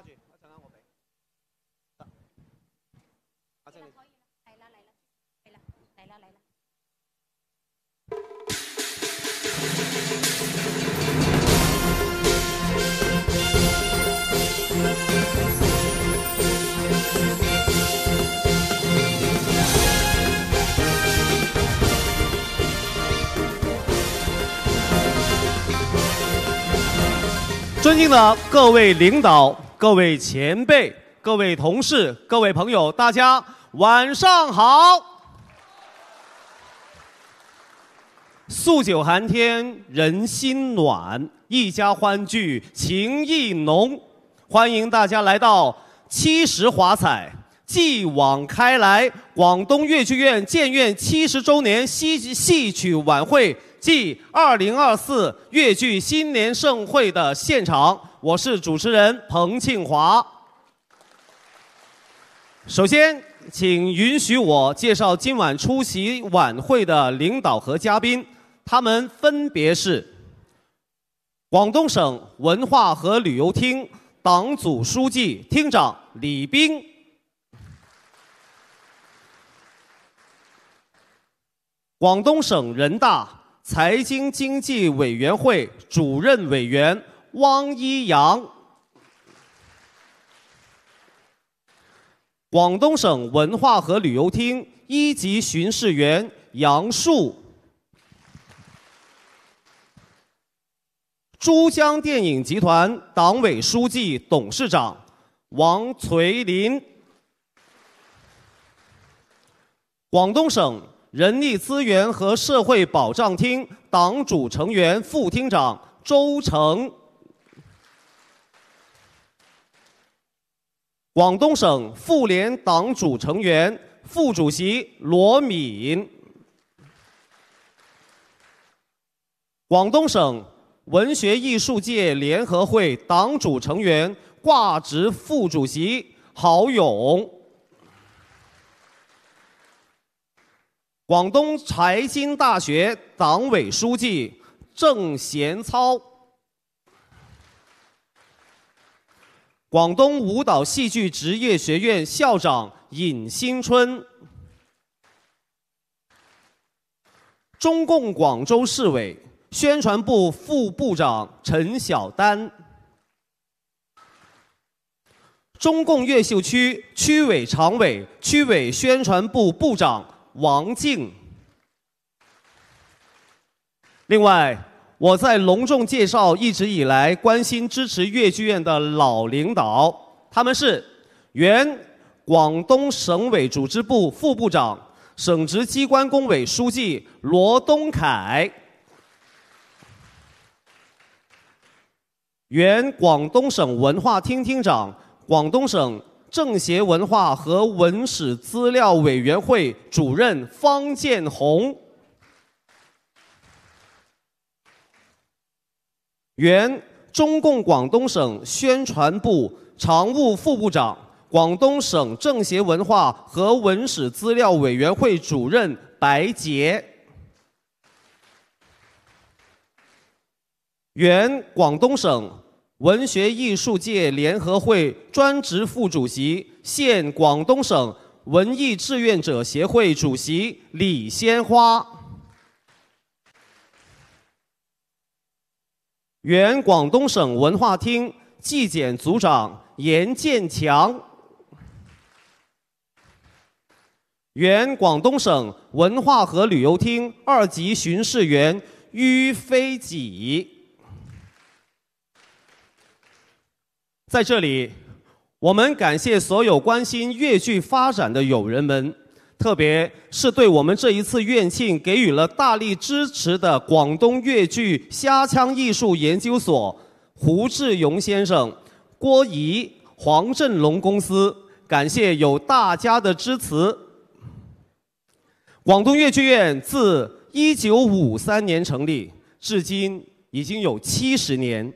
揸住，一陣間我俾。得。阿姐你。嚟啦嚟啦，嚟啦嚟啦嚟啦。尊敬的各位领导、各位前辈、各位同事、各位朋友，大家晚上好。素酒寒天，人心暖，一家欢聚，情意浓。欢迎大家来到七十华彩，继往开来广东粤剧院建院七十周年戏戏曲晚会暨二零二四粤剧新年盛会的现场，我是主持人彭庆华。首先，请允许我介绍今晚出席晚会的领导和嘉宾，他们分别是广东省文化和旅游厅党组书记、厅长李斌。广东省人大财经经济委员会主任委员汪一阳，广东省文化和旅游厅一级巡视员杨树，珠江电影集团党委书记、董事长王垂林，广东省人力资源和社会保障厅党组成员、副厅长周成，广东省妇联党组成员、副主席罗敏，广东省文学艺术界联合会党组成员、挂职副主席郝勇。广东财经大学党委书记郑贤操，广东舞蹈戏剧职业学院校长尹新春，中共广州市委宣传部副部长陈晓丹，中共越秀区区委常委、区委宣传部部长。王静。另外，我在隆重介绍一直以来关心支持粤剧院的老领导，他们是原广东省委组织部副部长、省直机关工委书记罗东凯，原广东省文化厅厅长、广东省。政协文化和文史资料委员会主任方建红，原中共广东省宣传部常务副部长、广东省政协文化和文史资料委员会主任白杰，原广东省。文学艺术界联合会专职副主席、现广东省文艺志愿者协会主席李鲜花，原广东省文化厅纪检组长严建强，原广东省文化和旅游厅二级巡视员于飞己。在这里，我们感谢所有关心粤剧发展的友人们，特别是对我们这一次院庆给予了大力支持的广东粤剧虾腔艺术研究所胡志勇先生、郭怡、黄振龙公司，感谢有大家的支持。广东粤剧院自一九五三年成立，至今已经有七十年。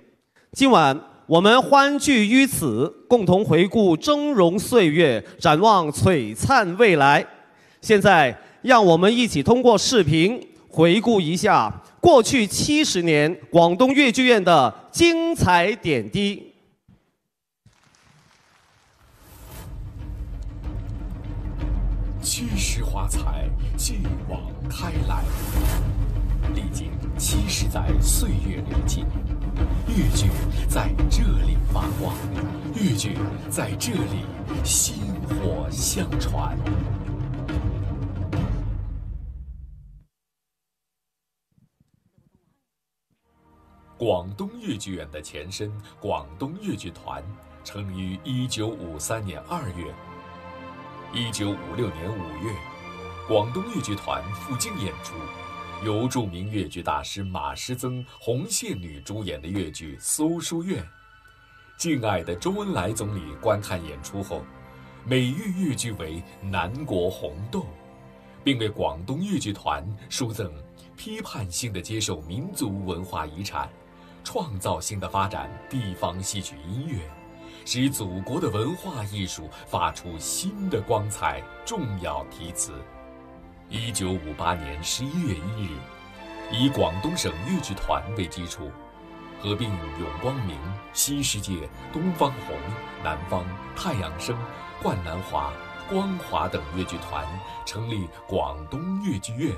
今晚。我们欢聚于此，共同回顾峥嵘岁月，展望璀璨未来。现在，让我们一起通过视频回顾一下过去七十年广东粤剧院的精彩点滴。七十华彩，继往开来，历经七十载岁月流金。粤剧在这里发光，粤剧在这里薪火相传。广东粤剧院的前身广东粤剧团，成立于一九五三年二月。一九五六年五月，广东粤剧团赴京演出，由著名粤剧大师马师曾、红线女主演的越剧《苏书院》。敬爱的周恩来总理观看演出后，美誉越剧为南国红豆，并为广东越剧团书赠“批判性的接受民族文化遗产，创造性的发展地方戏曲音乐”。使祖国的文化艺术发出新的光彩。重要题词：一九五八年十一月一日，以广东省粤剧团为基础，合并永光明、新世界、东方红、南方、太阳升、冠南华、光华等粤剧团，成立广东粤剧院。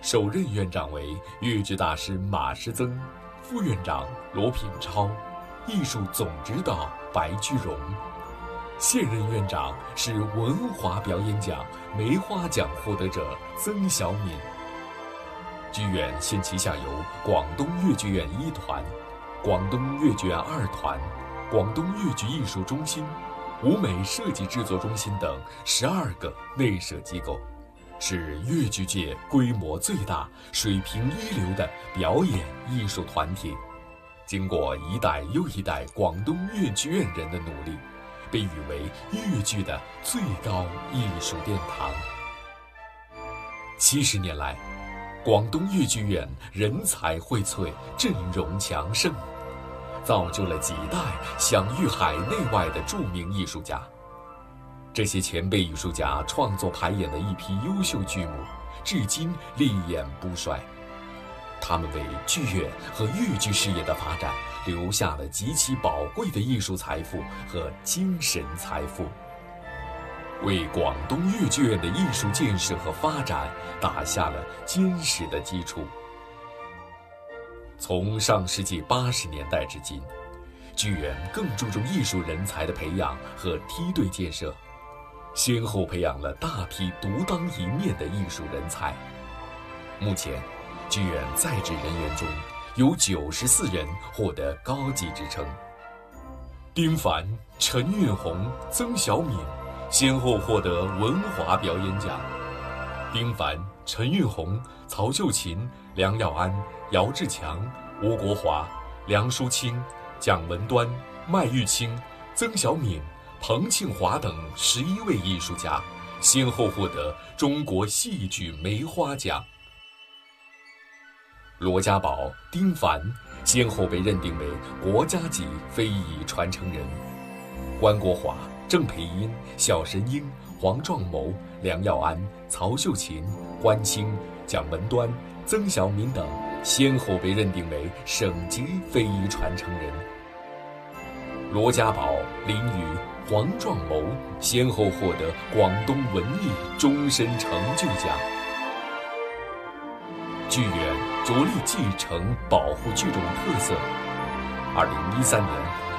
首任院长为粤剧大师马师曾，副院长罗品超，艺术总指导。白居荣，现任院长是文华表演奖、梅花奖获得者曾小敏。剧院现旗下有广东粤剧院一团、广东粤剧院二团、广东粤剧艺术中心、舞美设计制作中心等十二个内设机构，是粤剧界规模最大、水平一流的表演艺术团体。经过一代又一代广东粤剧院人的努力，被誉为粤剧的最高艺术殿堂。七十年来，广东粤剧院人才荟萃，阵容强盛，造就了几代享誉海内外的著名艺术家。这些前辈艺术家创作排演的一批优秀剧目，至今历演不衰。他们为剧院和粤剧事业的发展留下了极其宝贵的艺术财富和精神财富，为广东粤剧院的艺术建设和发展打下了坚实的基础。从上世纪八十年代至今，剧院更注重艺术人才的培养和梯队建设，先后培养了大批独当一面的艺术人才。目前。剧院在职人员中有九十四人获得高级职称。丁凡、陈运红、曾小敏先后获得文华表演奖。丁凡、陈运红、曹秀琴、梁耀安、姚志强、吴国华、梁淑清、蒋文端、麦玉清、曾小敏、彭庆华等十一位艺术家，先后获得中国戏剧梅花奖。罗家宝、丁凡先后被认定为国家级非遗传承人，关国华、郑培英、小神鹰、黄壮谋、梁耀安、曹秀琴、关清、蒋文端、曾小敏等先后被认定为省级非遗传承人。罗家宝、林宇、黄壮谋先后获得广东文艺终身成就奖。剧院着力继承保护剧种特色。二零一三年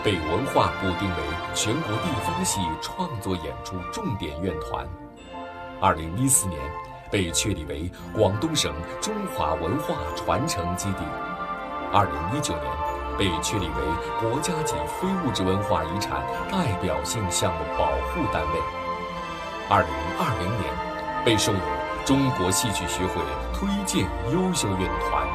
被文化部定为全国地方戏创作演出重点院团。二零一四年被确立为广东省中华文化传承基地。二零一九年被确立为国家级非物质文化遗产代表性项目保护单位。二零二零年被授予。中国戏曲学会推荐优秀院团。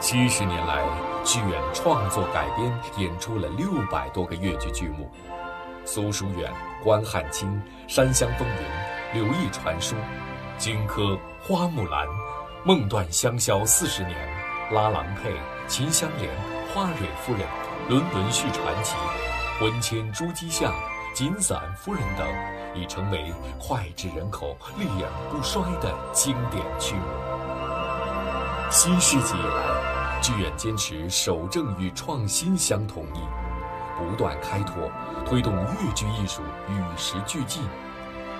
七十年来，剧院创作改编演出了六百多个越剧剧目，《苏书远》《关汉卿》《山乡风云》《柳毅传书》《荆轲》《花木兰》《梦断香消四十年》《拉郎配》《秦香莲》《花蕊夫人》《伦敦续传奇》《文谦朱姬相》《锦伞夫人》等。已成为脍炙人口、历演不衰的经典剧目。新世纪以来，剧院坚持守正与创新相统一，不断开拓，推动粤剧艺术与时俱进，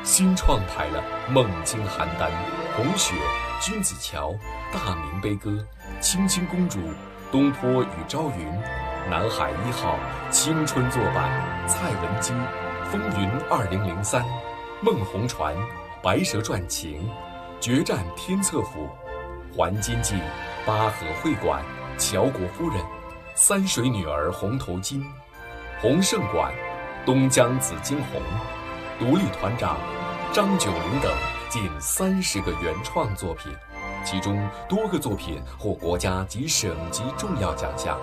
新创排了《梦惊邯郸》《红雪》《君子桥》《大明悲歌》《青青公主》《东坡与朝云》《南海一号》青春作伴《蔡文姬》《风云二零零三》《梦红船》《白蛇传情》《决战天策府》《还金记》《八合会馆》《乔国夫人》《三水女儿红头巾》《红胜馆》《东江紫荆红》《独立团长》张九龄等近三十个原创作品，其中多个作品获国家及省级重要奖项。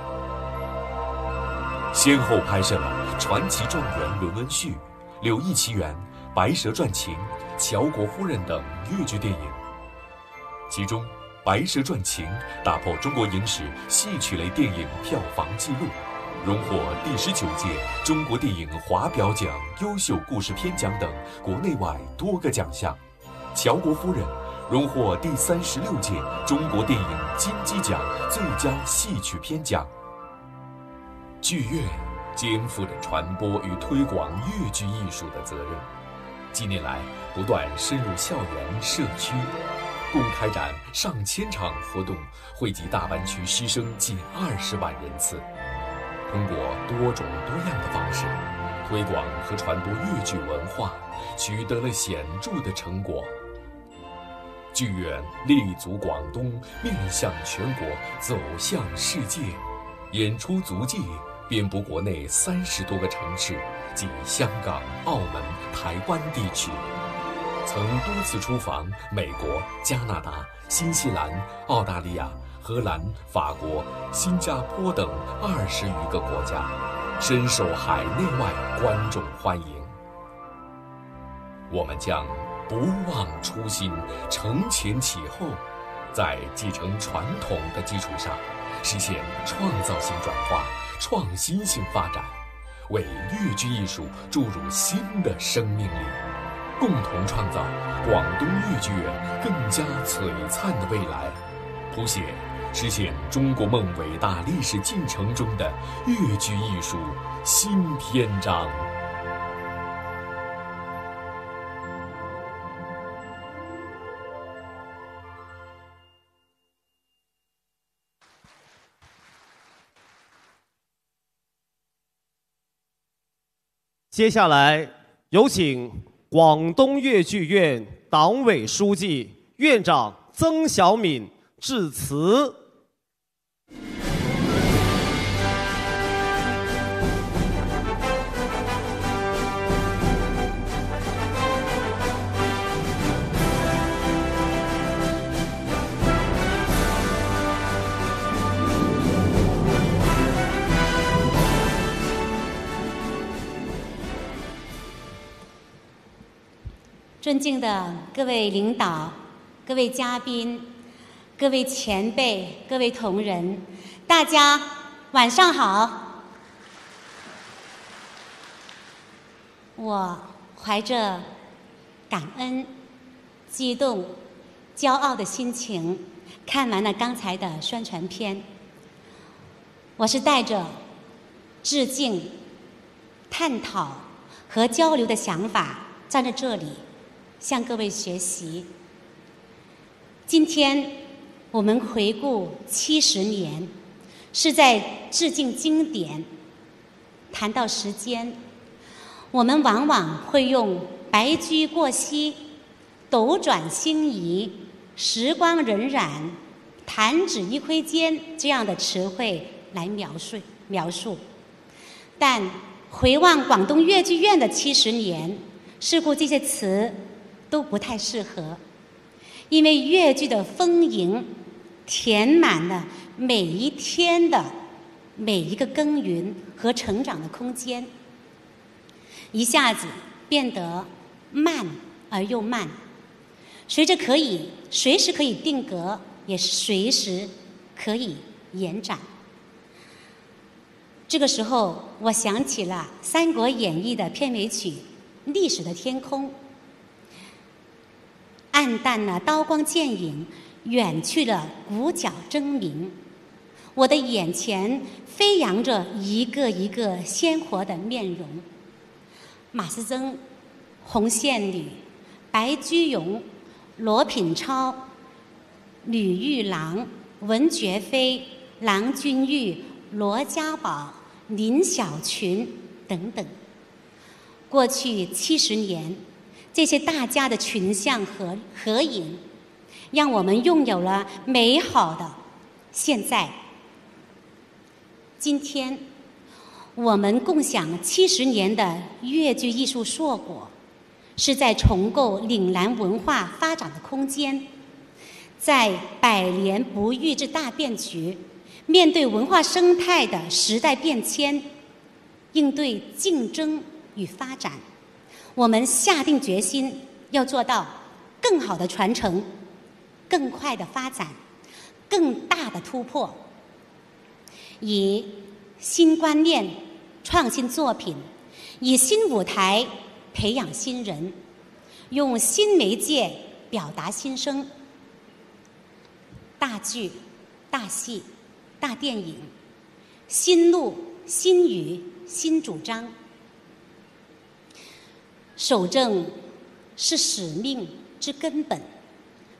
先后拍摄了《传奇状元伦文序》《柳毅奇缘》《白蛇传情》《乔国夫人》等越剧电影。其中，《白蛇传情》打破中国影史戏曲类电影票房纪录，荣获第十九届中国电影华表奖优秀故事片奖等国内外多个奖项。《乔国夫人》荣获第三十六届中国电影金鸡奖最佳戏曲片奖。剧院肩负着传播与推广粤剧艺术的责任，近年来不断深入校园、社区，共开展上千场活动，惠及大湾区师生近二十万人次。通过多种多样的方式，推广和传播粤剧文化，取得了显著的成果。剧院立足广东，面向全国，走向世界，演出足迹。遍布国内三十多个城市及香港、澳门、台湾地区，曾多次出访美国、加拿大、新西兰、澳大利亚、荷兰、法国、新加坡等二十余个国家，深受海内外观众欢迎。我们将不忘初心，承前启后，在继承传统的基础上，实现创造性转化。创新性发展，为粤剧艺术注入新的生命力，共同创造广东粤剧更加璀璨的未来，谱写实现中国梦伟大历史进程中的粤剧艺术新篇章。接下来有请广东粤剧院党委书记、院长曾小敏致辞。尊敬的各位领导、各位嘉宾、各位前辈、各位同仁，大家晚上好。我怀着感恩、激动、骄傲的心情，看完了刚才的宣传片。我是带着致敬、探讨和交流的想法站在这里。向各位学习。今天我们回顾七十年，是在致敬经典。谈到时间，我们往往会用“白驹过隙”“斗转星移”“时光荏苒”“弹指一挥间”这样的词汇来描述描述。但回望广东粤剧院的七十年，似乎这些词。都不太适合，因为粤剧的丰盈填满了每一天的每一个耕耘和成长的空间，一下子变得慢而又慢，随着可以随时可以定格，也随时可以延展。这个时候，我想起了《三国演义》的片尾曲《历史的天空》。暗淡了刀光剑影，远去了鼓角争鸣。我的眼前飞扬着一个一个鲜活的面容：马思曾、红线女、白居勇、罗品超、吕玉郎、文觉飞、郎君玉、罗家宝、林小群等等。过去七十年，这些大家的群像合合影，让我们拥有了美好的现在。今天，我们共享七十年的粤剧艺术硕果，是在重构岭南文化发展的空间，在百年不遇之大变局，面对文化生态的时代变迁，应对竞争与发展，我们下定决心要做到更好的传承、更快的发展、更大的突破。以新观念创新作品，以新舞台培养新人，用新媒介表达新声。大剧、大戏、大电影，新路、新语、新主张。守正是使命之根本，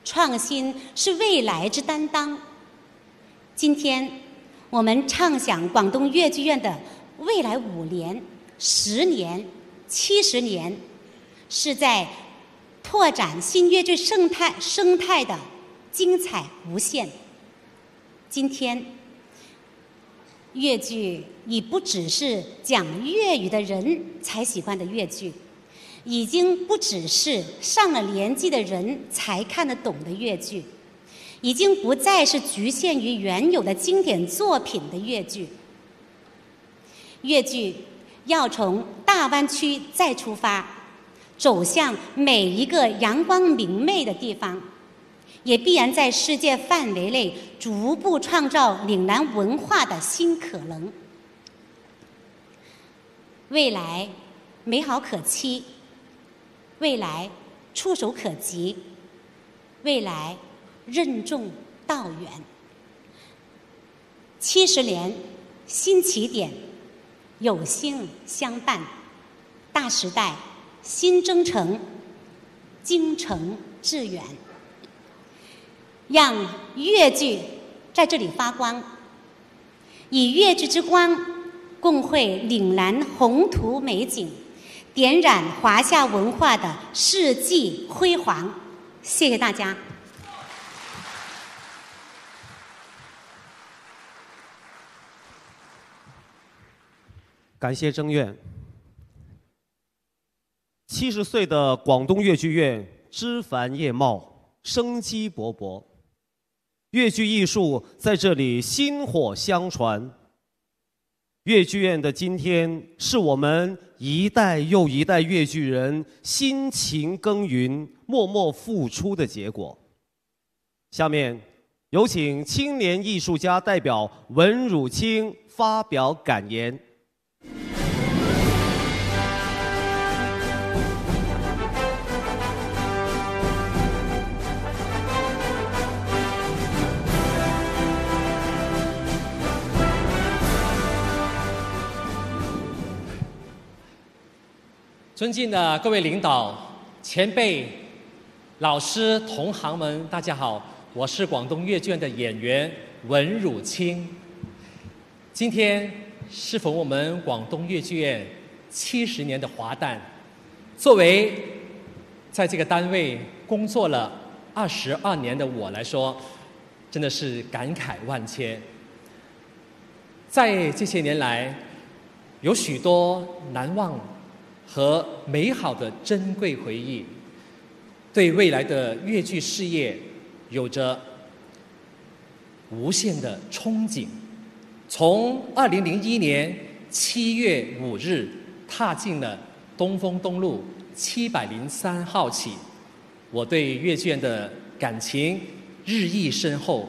创新是未来之担当。今天。我们畅想广东粤剧院的未来五年、十年、七十年，是在拓展新粤剧生态生态的精彩无限。今天，粤剧已不只是讲粤语的人才喜欢的粤剧，已经不只是上了年纪的人才看得懂的粤剧。已经不再是局限于原有的经典作品的粤剧。粤剧要从大湾区再出发，走向每一个阳光明媚的地方，也必然在世界范围内逐步创造岭南文化的新可能。未来美好可期，未来触手可及，未来。任重道远，七十年新起点，有幸相伴，大时代新征程，京城致远，让粤剧在这里发光，以粤剧之光共绘岭南宏图美景，点燃华夏文化的世纪辉煌。谢谢大家。感谢郑院。七十岁的广东粤剧院枝繁叶茂，生机勃勃，粤剧艺术在这里薪火相传。粤剧院的今天，是我们一代又一代越剧人辛勤耕耘、默默付出的结果。下面，有请青年艺术家代表文汝清发表感言。尊敬的各位领导、前辈、老师、同行们，大家好，我是广东粤剧的演员文汝清。今天是逢我们广东粤剧院七十年的华诞，作为在这个单位工作了二十二年的我来说，真的是感慨万千。在这些年来，有许多难忘。和美好的珍贵回忆，对未来的粤剧事业有着无限的憧憬。从二零零一年七月五日踏进了东风东路七百零三号起，我对粤剧的感情日益深厚。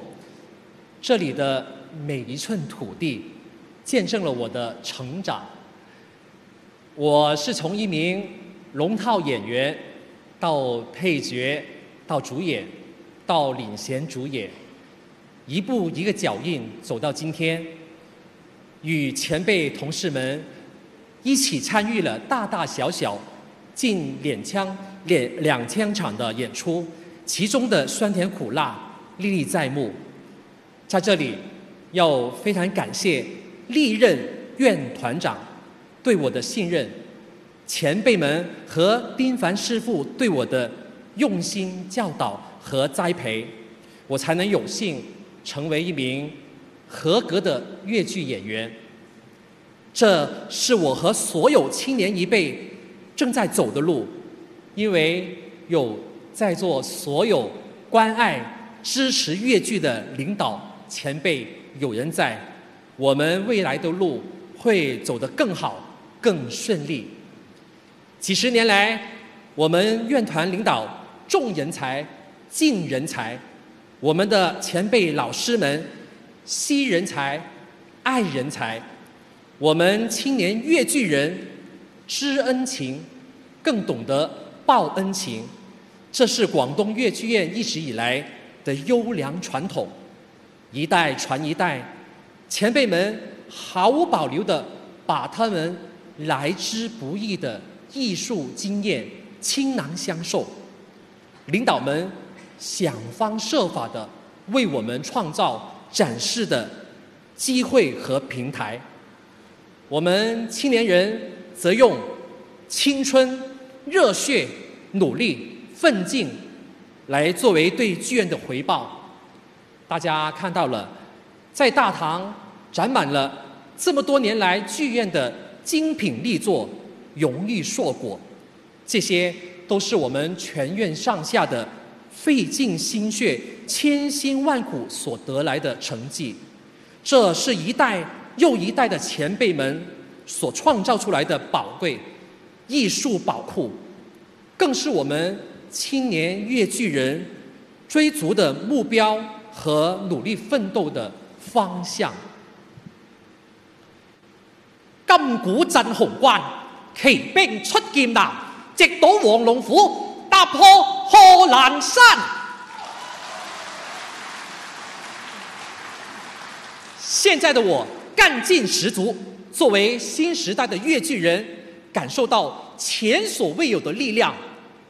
这里的每一寸土地，见证了我的成长。我是从一名龙套演员，到配角，到主演，到领衔主演，一步一个脚印走到今天，与前辈同事们一起参与了大大小小近两枪两两千场的演出，其中的酸甜苦辣历历在目。在这里，要非常感谢历任院团长对我的信任，前辈们和丁凡师傅对我的用心教导和栽培，我才能有幸成为一名合格的越剧演员。这是我和所有青年一辈正在走的路，因为有在座所有关爱、支持越剧的领导前辈有人在，我们未来的路会走得更好、更顺利。几十年来，我们院团领导重人才、敬人才，我们的前辈老师们惜人才、爱人才。我们青年越剧人知恩情，更懂得报恩情，这是广东越剧院一直以来的优良传统。一代传一代，前辈们毫无保留地把他们来之不易的艺术经验倾囊相授，领导们想方设法的为我们创造展示的机会和平台。我们青年人则用青春、热血、努力、奋进来作为对剧院的回报。大家看到了，在大堂展满了这么多年来剧院的精品力作、荣誉硕果，这些都是我们全院上下的费尽心血、千辛万苦所得来的成绩。这是一代。又一代的前辈们所创造出来的宝贵艺术宝库，更是我们青年越剧人追逐的目标和努力奋斗的方向。金鼓震雄关，骑兵出剑南，直捣黄龙虎，踏破贺兰山。现在的我。干劲十足，作为新时代的越剧人，感受到前所未有的力量。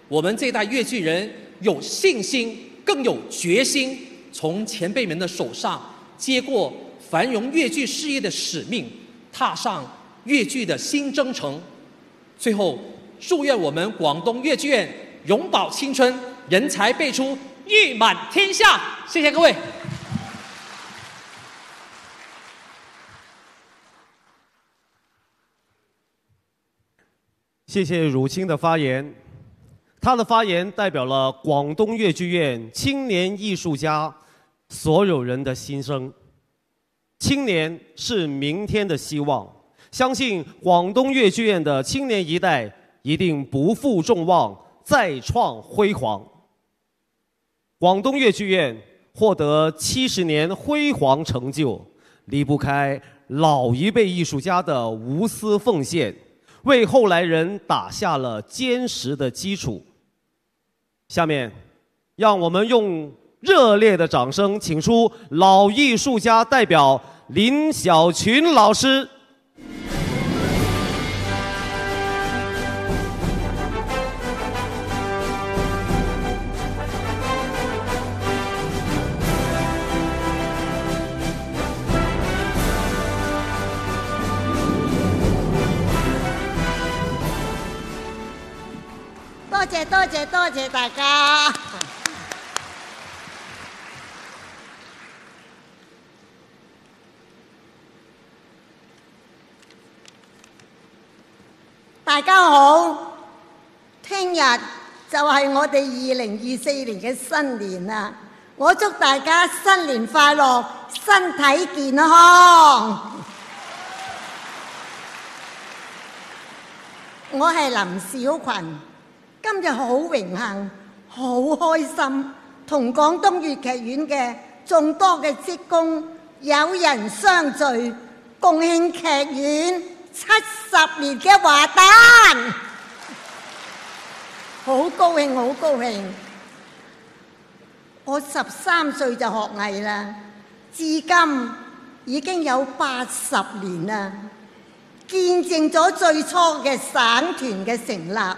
我们这代越剧人有信心，更有决心，从前辈们的手上接过繁荣越剧事业的使命，踏上越剧的新征程。最后，祝愿我们广东越剧院永葆青春，人才辈出，誉满天下。谢谢各位。谢谢汝清的发言，他的发言代表了广东越剧院青年艺术家所有人的心声。青年是明天的希望，相信广东粤剧院的青年一代一定不负众望，再创辉煌。广东粤剧院获得七十年辉煌成就，离不开老一辈艺术家的无私奉献。为后来人打下了坚实的基础。下面，让我们用热烈的掌声，请出老艺术家代表林小群老师。多谢多谢大家！大家好，聽日就係我哋二零二四年嘅新年啦！我祝大家新年快樂，身體健康。我係林小群。今日好榮幸，好開心，同廣東粵劇院嘅眾多嘅職工有人相聚，共慶劇院七十年嘅華誕，好高興，好高興！我十三歲就學藝啦，至今已經有八十年啦，見證咗最初嘅省團嘅成立。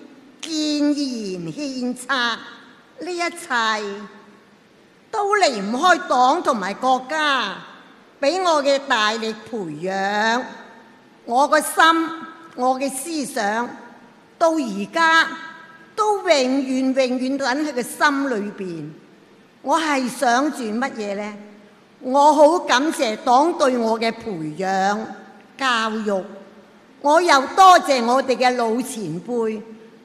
建言献策，呢一切都离唔开党同埋国家俾我嘅大力培养。我个心、我嘅思想，到而家都永远、永远喺佢嘅心里边。我系想住乜嘢呢？我好感谢党对我嘅培养教育，我又多谢我哋嘅老前辈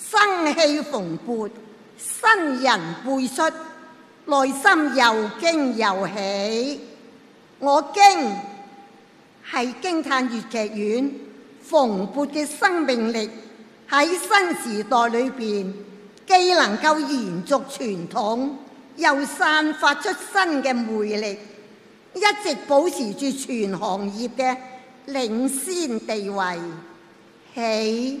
生氣蓬勃，新人輩出，內心又驚又喜。我驚係驚歎粵劇院蓬勃嘅生命力。喺新時代裏邊，既能夠延續傳統，又散發出新嘅魅力，一直保持住全行業嘅領先地位。喜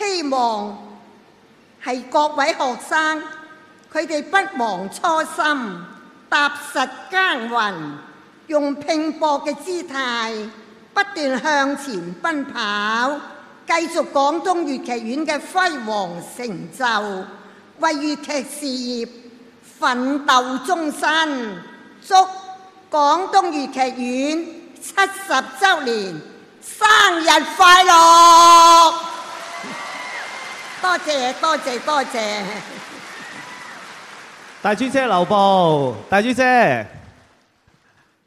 希望係各位學生，佢哋不忘初心，踏實耕耘，用拼搏嘅姿態。不斷向前奔跑，繼續廣東粵劇院嘅輝煌成就，為粵劇事業奮鬥終身。祝廣東粵劇院七十週年生日快樂！多謝多謝多謝，大豬姐留步，大豬姐，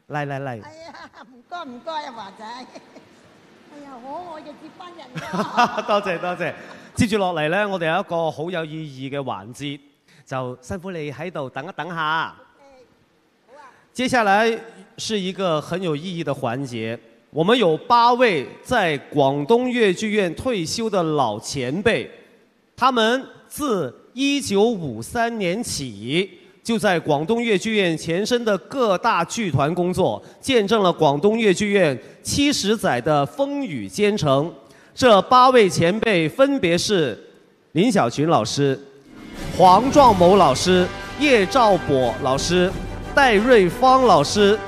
嚟嚟嚟。多唔該啊，華仔！哎呀，可愛嘅接班人 多謝多謝。接住落嚟呢，我哋有一個好有意義嘅環節，就辛苦你喺度等一等下。接下來是一個很有意義的環節，我們有八位在廣東粵劇院退休的老前輩，他们自一九五三年起，就在廣東粵劇院前身的各大剧团工作，见证了廣東粵劇院七十载的风雨兼程。这八位前辈分别是林小群老师、黄壮谋老师、叶兆波老师、戴瑞芳老师、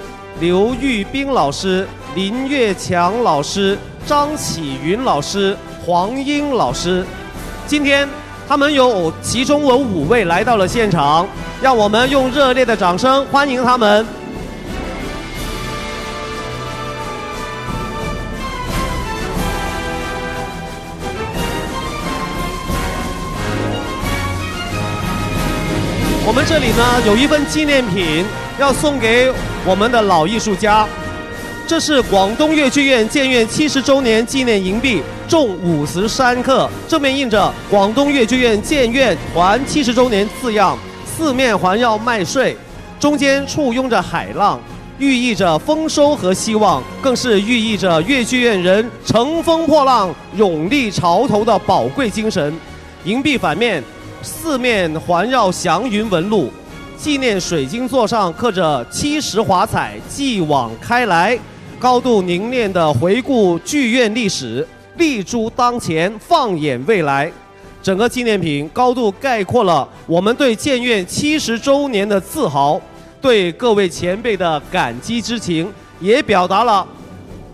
刘玉斌老师、林月强老师、张启云老师、黄英老师。今天他们有其中有五位来到了现场，让我们用热烈的掌声欢迎他们。我们这里呢有一份纪念品要送给我们的老艺术家，这是广东粤剧院建院七十周年纪念银币，重五十三克，正面印着“广东粤剧院建院团七十周年”字样，四面环绕麦穗，中间簇拥着海浪，寓意着丰收和希望，更是寓意着粤剧院人乘风破浪、勇立潮头的宝贵精神。银币反面。四面环绕祥云纹路，纪念水晶座上刻着“七十华彩，继往开来”，高度凝练的回顾剧院历史，立足当前，放眼未来。整个纪念品高度概括了我们对建院七十周年的自豪，对各位前辈的感激之情，也表达了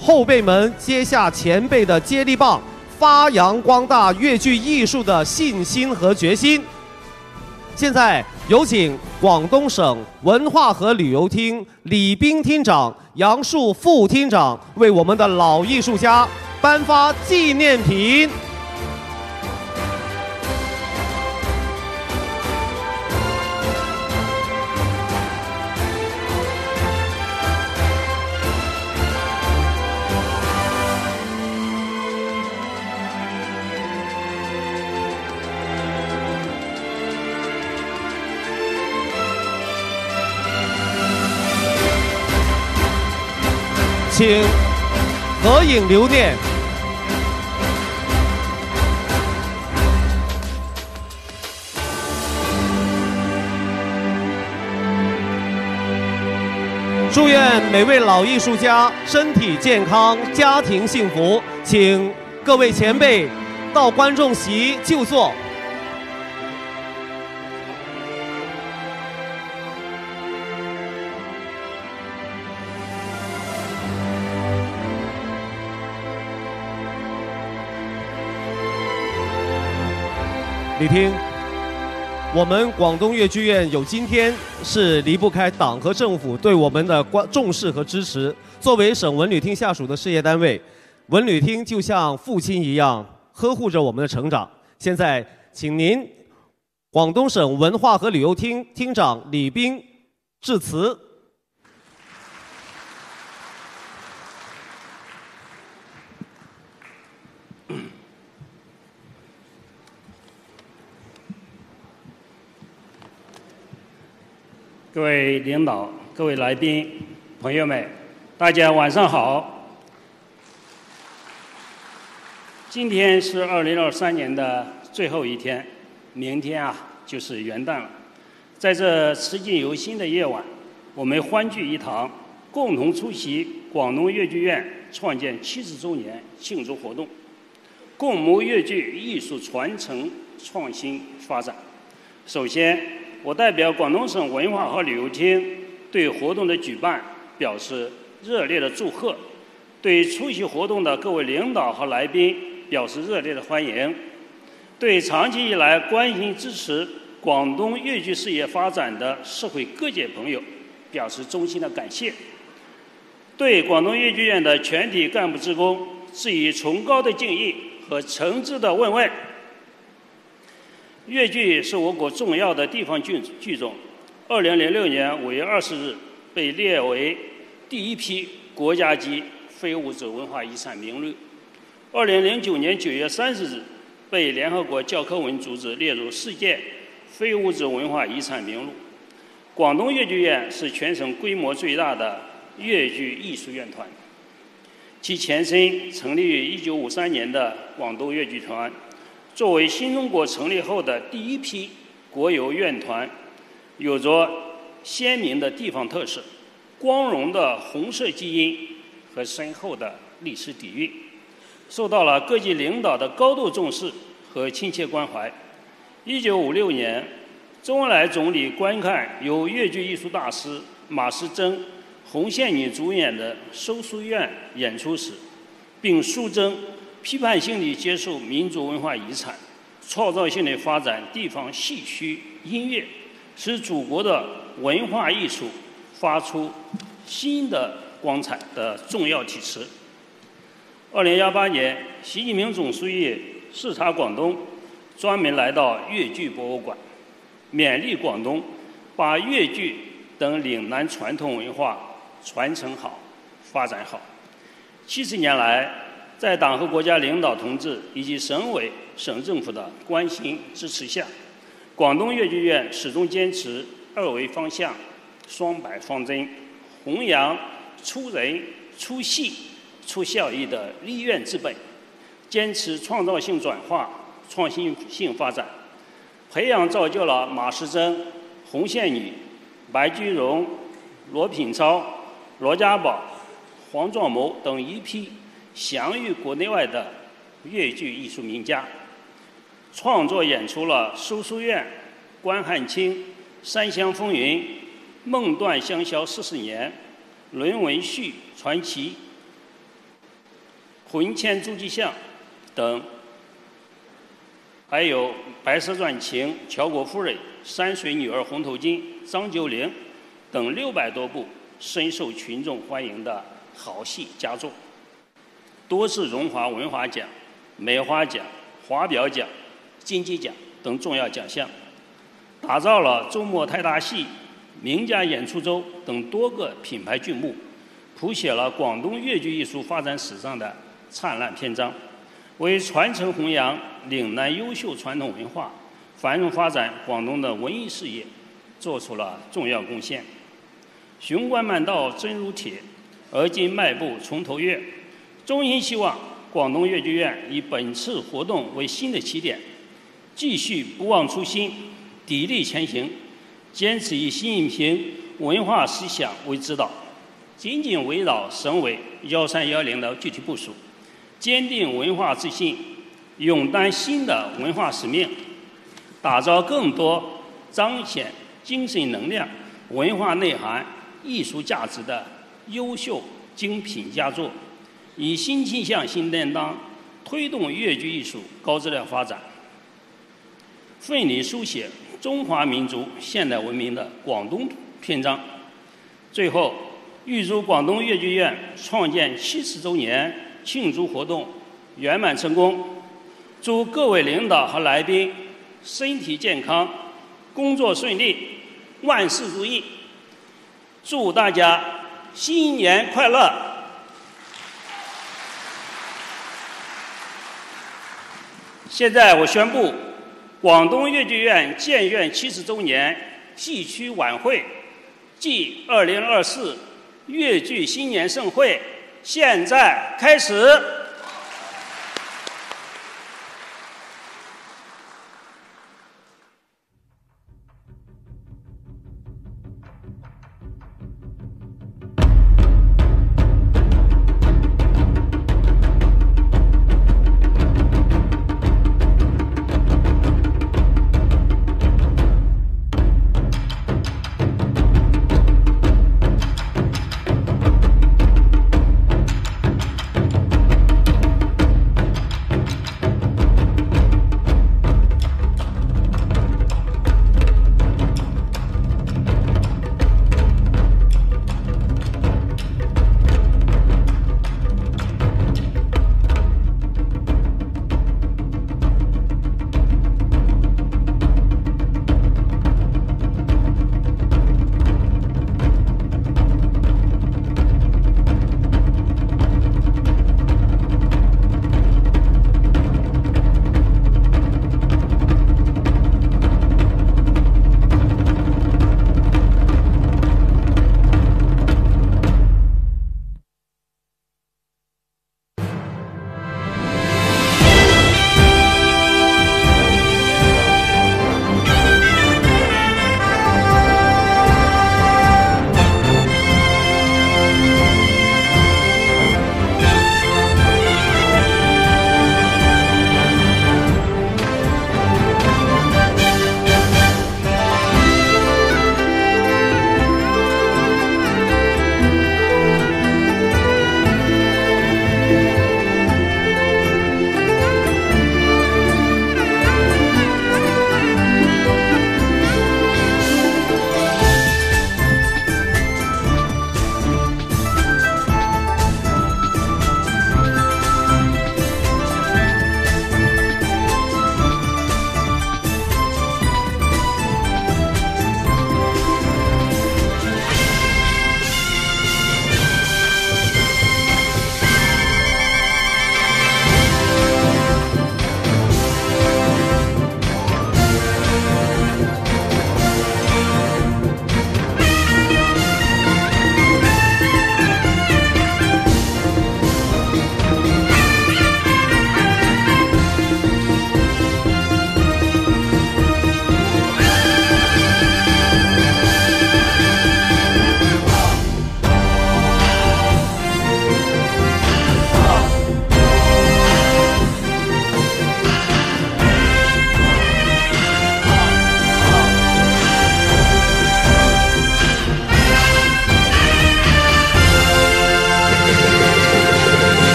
后辈们接下前辈的接力棒。发扬光大粤剧艺术的信心和决心。现在有请广东省文化和旅游厅李冰厅长、杨树副厅长为我们的老艺术家颁发纪念品。请合影留念。祝愿每位老艺术家身体健康，家庭幸福。请各位前辈到观众席就坐。李听，我们广东粤剧院有今天，是离不开党和政府对我们的关重视和支持。作为省文旅厅下属的事业单位，文旅厅就像父亲一样呵护着我们的成长。现在，请您广东省文化和旅游厅厅长李斌致辞。各位领导、各位来宾、朋友们，大家晚上好。今天是二零二三年的最后一天，明天啊就是元旦了。在这辞境游心的夜晚，我们欢聚一堂，共同出席广东粤剧院创建七十周年庆祝活动，共谋粤剧艺术传承创新发展。首先。我代表广东省文化和旅游厅对活动的举办表示热烈的祝贺，对出席活动的各位领导和来宾表示热烈的欢迎，对长期以来关心支持广东粤剧事业发展的社会各界朋友表示衷心的感谢，对广东粤剧院的全体干部职工致以崇高的敬意和诚挚的问问。粤剧是我国重要的地方剧剧种。二零零六年五月二十日被列为第一批国家级非物质文化遗产名录。二零零九年九月三十日被联合国教科文组织列入世界非物质文化遗产名录。广东粤剧院是全省规模最大的粤剧艺术院团，其前身成立于一九五三年的广东粤剧团。作为新中国成立后的第一批国有院团，有着鲜明的地方特色、光荣的红色基因和深厚的历史底蕴，受到了各级领导的高度重视和亲切关怀。一九五六年，周恩来总理观看由粤剧艺术大师马师曾、红线女主演的《收书院》演出时，并肃正批判性地接受民族文化遗产，创造性地发展地方戏曲音乐，使祖国的文化艺术发出新的光彩的重要体词。二零幺八年，习近平总书记视察广东，专门来到粤剧博物馆，勉励广东把粤剧等岭南传统文化传承好、发展好。七十年来，在党和国家领导同志以及省委、省政府的关心支持下，广东粤剧院始终坚持二维方向、双百方针，弘扬出人、出戏。出效益的立院之本，坚持创造性转化、创新性发展，培养造就了马师曾、红线女、白居荣、罗品超、罗家宝、黄壮谋等一批享誉国内外的粤剧艺术名家，创作演出了《苏书院》《关汉卿》《三湘风云》《梦断香消四十年》《伦文序传奇》。魂牵诸暨巷等，还有《白蛇传情》《乔国夫人》《山水女儿红头巾》《张九龄》等六百多部深受群众欢迎的好戏佳作，多次荣华文化奖、梅花奖、华表奖、金鸡奖等重要奖项，打造了周末太大戏、名家演出周等多个品牌剧目，谱写了广东粤剧艺术发展史上的。灿烂篇章，为传承弘扬岭南优秀传统文化、繁荣发展广东的文艺事业做出了重要贡献。雄关漫道真如铁，而今迈步从头越。衷心希望广东粤剧院以本次活动为新的起点，继续不忘初心，砥砺前行，坚持以习近平文化思想为指导，紧紧围绕省委幺三幺零的具体部署。坚定文化自信，勇担新的文化使命，打造更多彰显精神能量、文化内涵、艺术价值的优秀精品佳作，以新气象、新担当推动粤剧艺术高质量发展，奋力书写中华民族现代文明的广东篇章。最后，预祝广东粤剧院创建七十周年！庆祝活动圆满成功，祝各位领导和来宾身体健康，工作顺利，万事如意。祝大家新年快乐！现在我宣布，广东粤剧院建院七十周年戏曲晚会暨二零二四粤剧新年盛会。现在开始。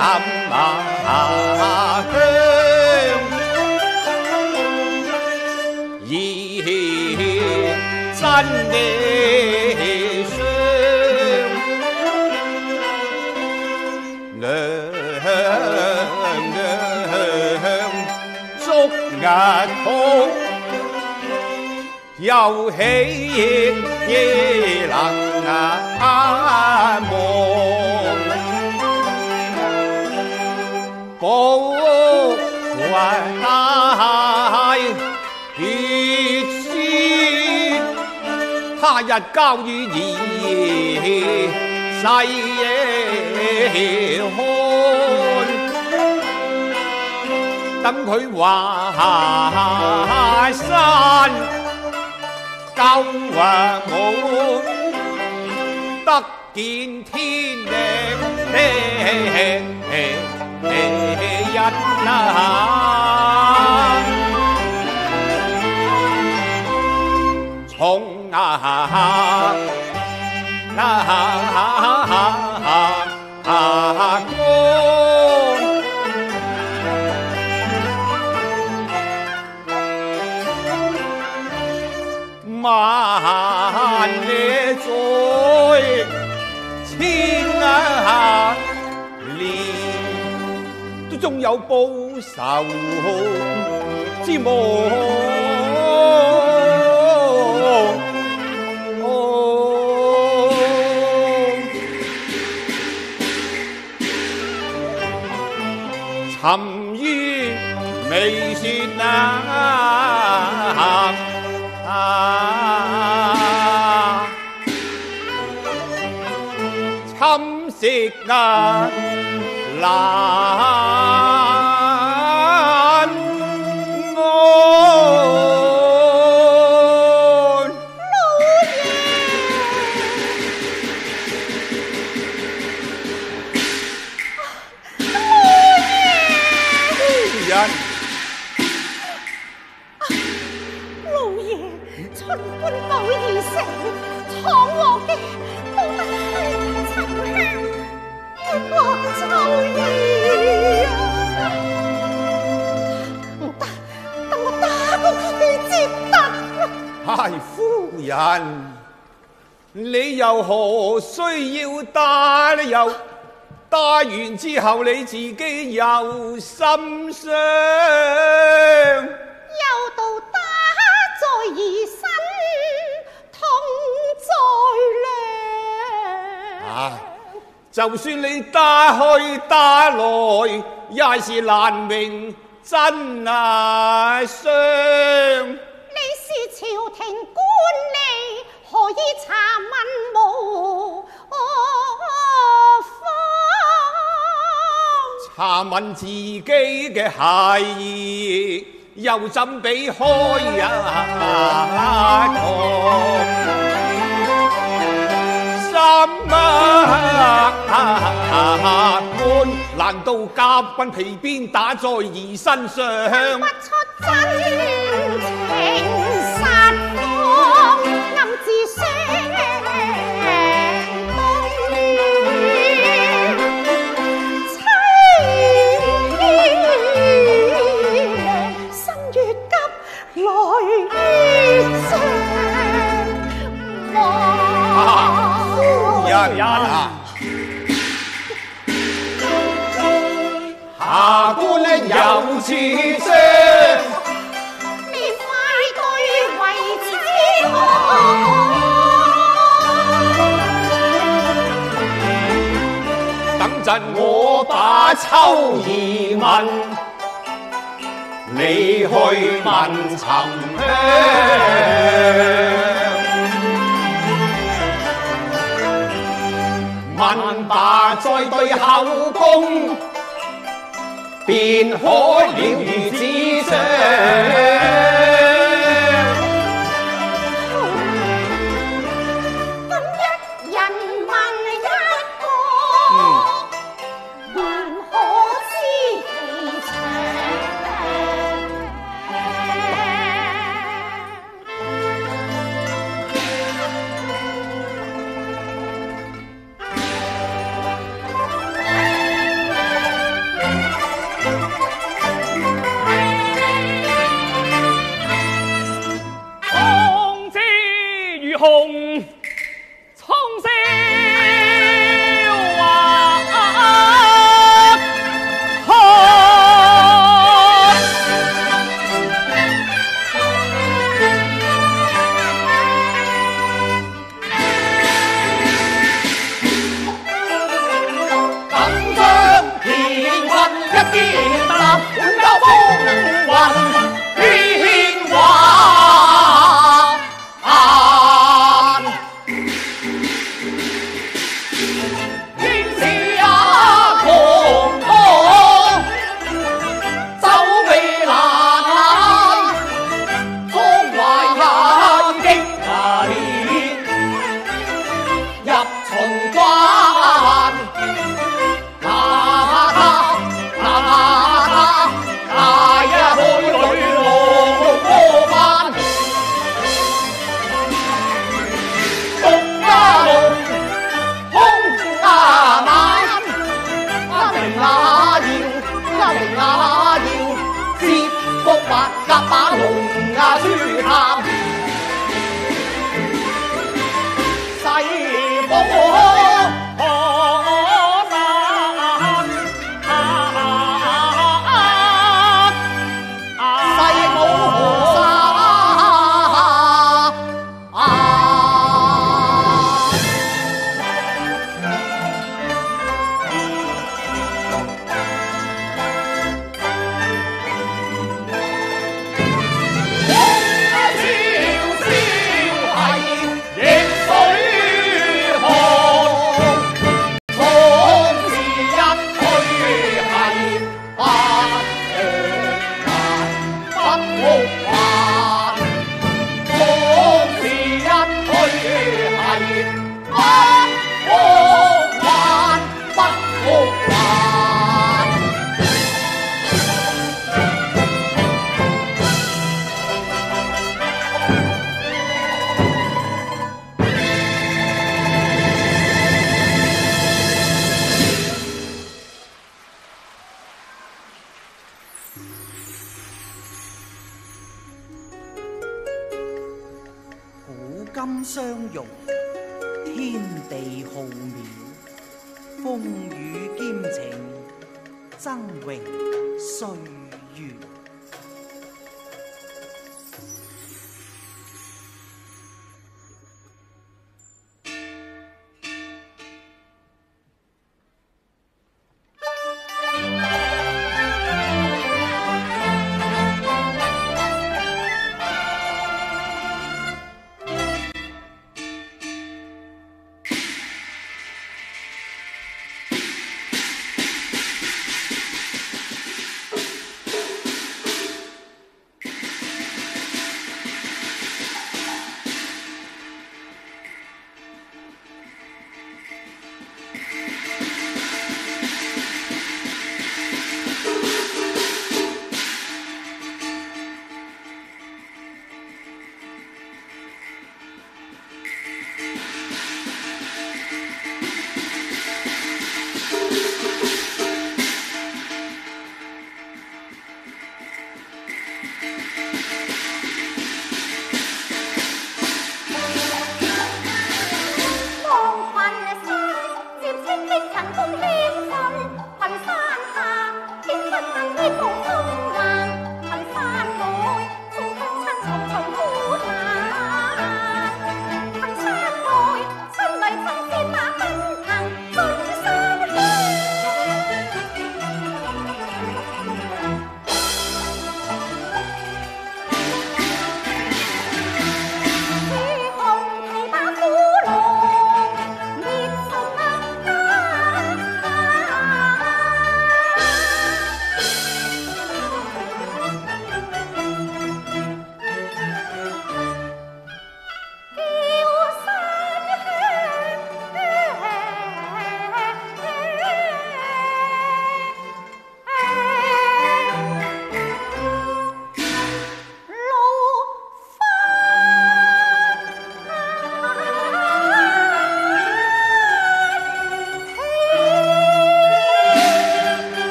尋馬香，意真的傷，娘娘足壓痛，又喜能啊望。保懷血書，他日交予兒細看，等佢華山救啊我，得见天命。一啦，從啊那过，有报仇之梦沉冤未雪啊啊侵蚀啊又何需要打呢？又打完之後你自己又心傷。又到打在兒身，痛在唉量。就算你打去打來，也是難明真啊傷。你是朝廷官吏，何以查問無查問自己嘅孩兒，又怎比開啊堂？心啊官，難道甲棍皮鞭打在兒身上不？出真情自相越急来越下官呢有刺声等阵我把秋儿问你去问沉香问罢再对后宫便可了如指掌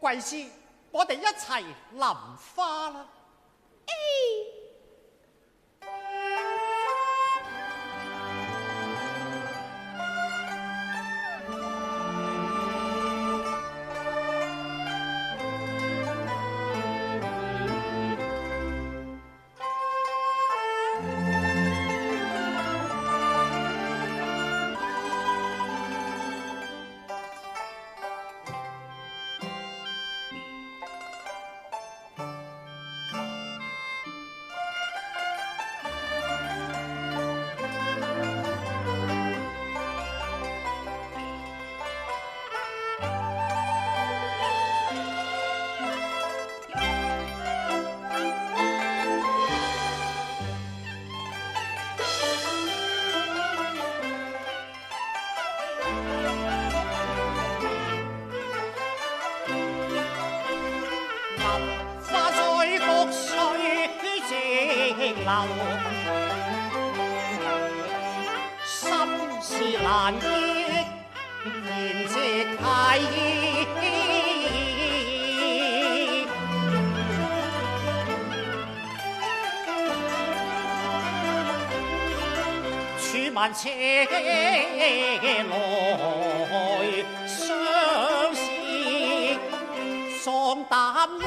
贵师，我哋一齐临。且来相思丧胆一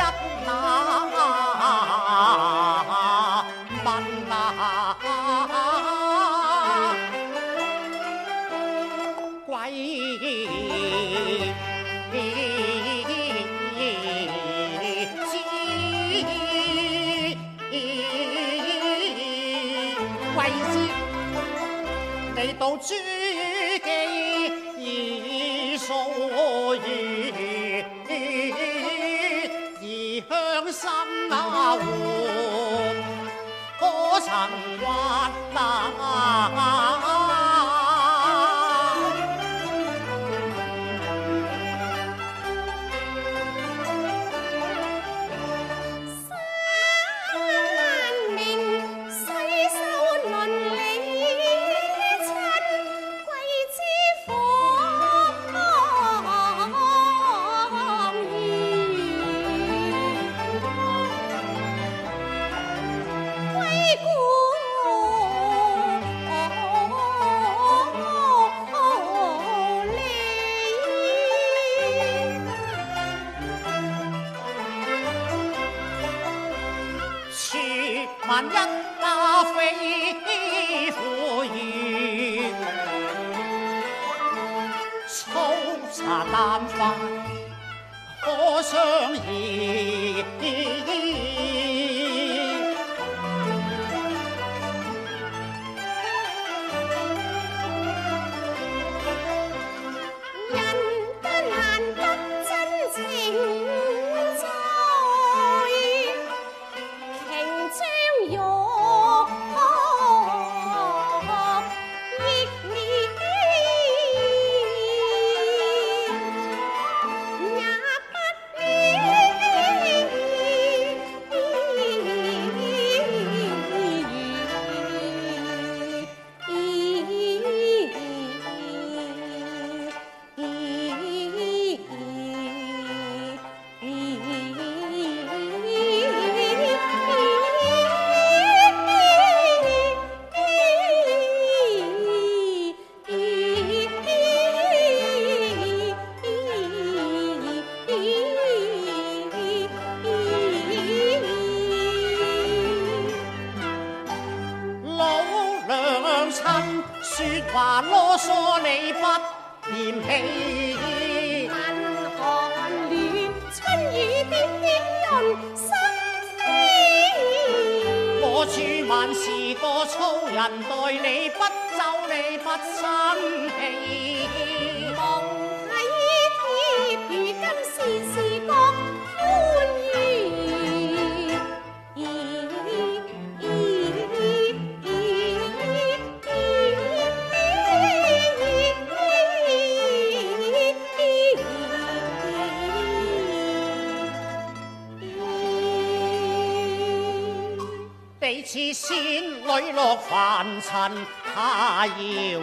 凡塵，他要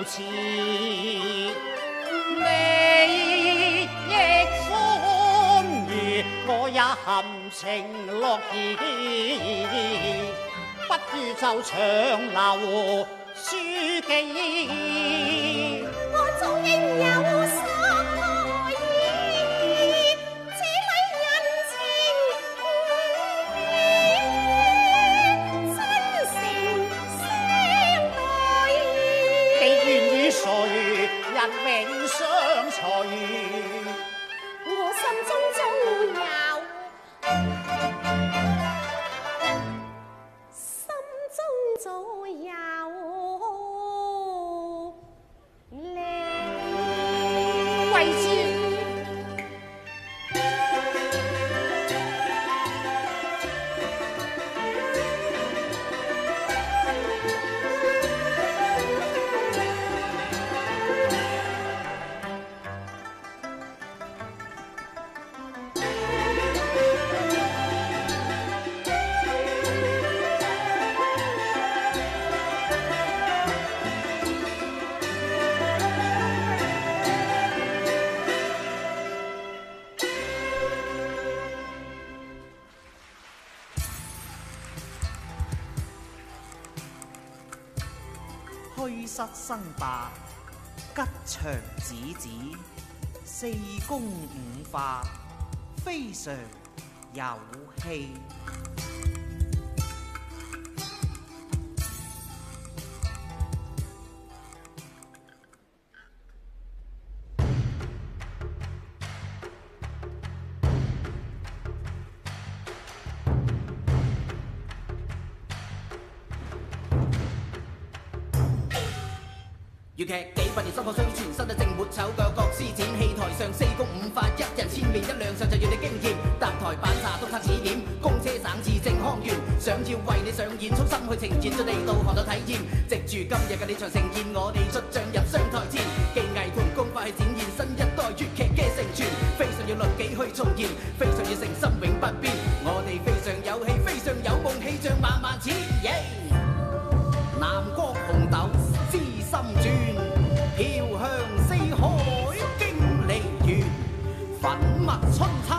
似你亦欢愉，我也含情落意，不如就长留书记。我早应有生霸，吉祥子子，四宫五化，非常有气。粵劇幾百年薪火相传，身體正活醜腳，各施展戲台上四功五法，一人千面一亮相就要你經驗。搭台扮茶督察指點，公車省字正腔圓，想要為你上演，衷心去呈現，將地道學到體驗。藉住今日嘅呢场盛宴，我哋出將入商台前，技藝同功法去展現新一代粵劇嘅成全，非常要律己去重現，创造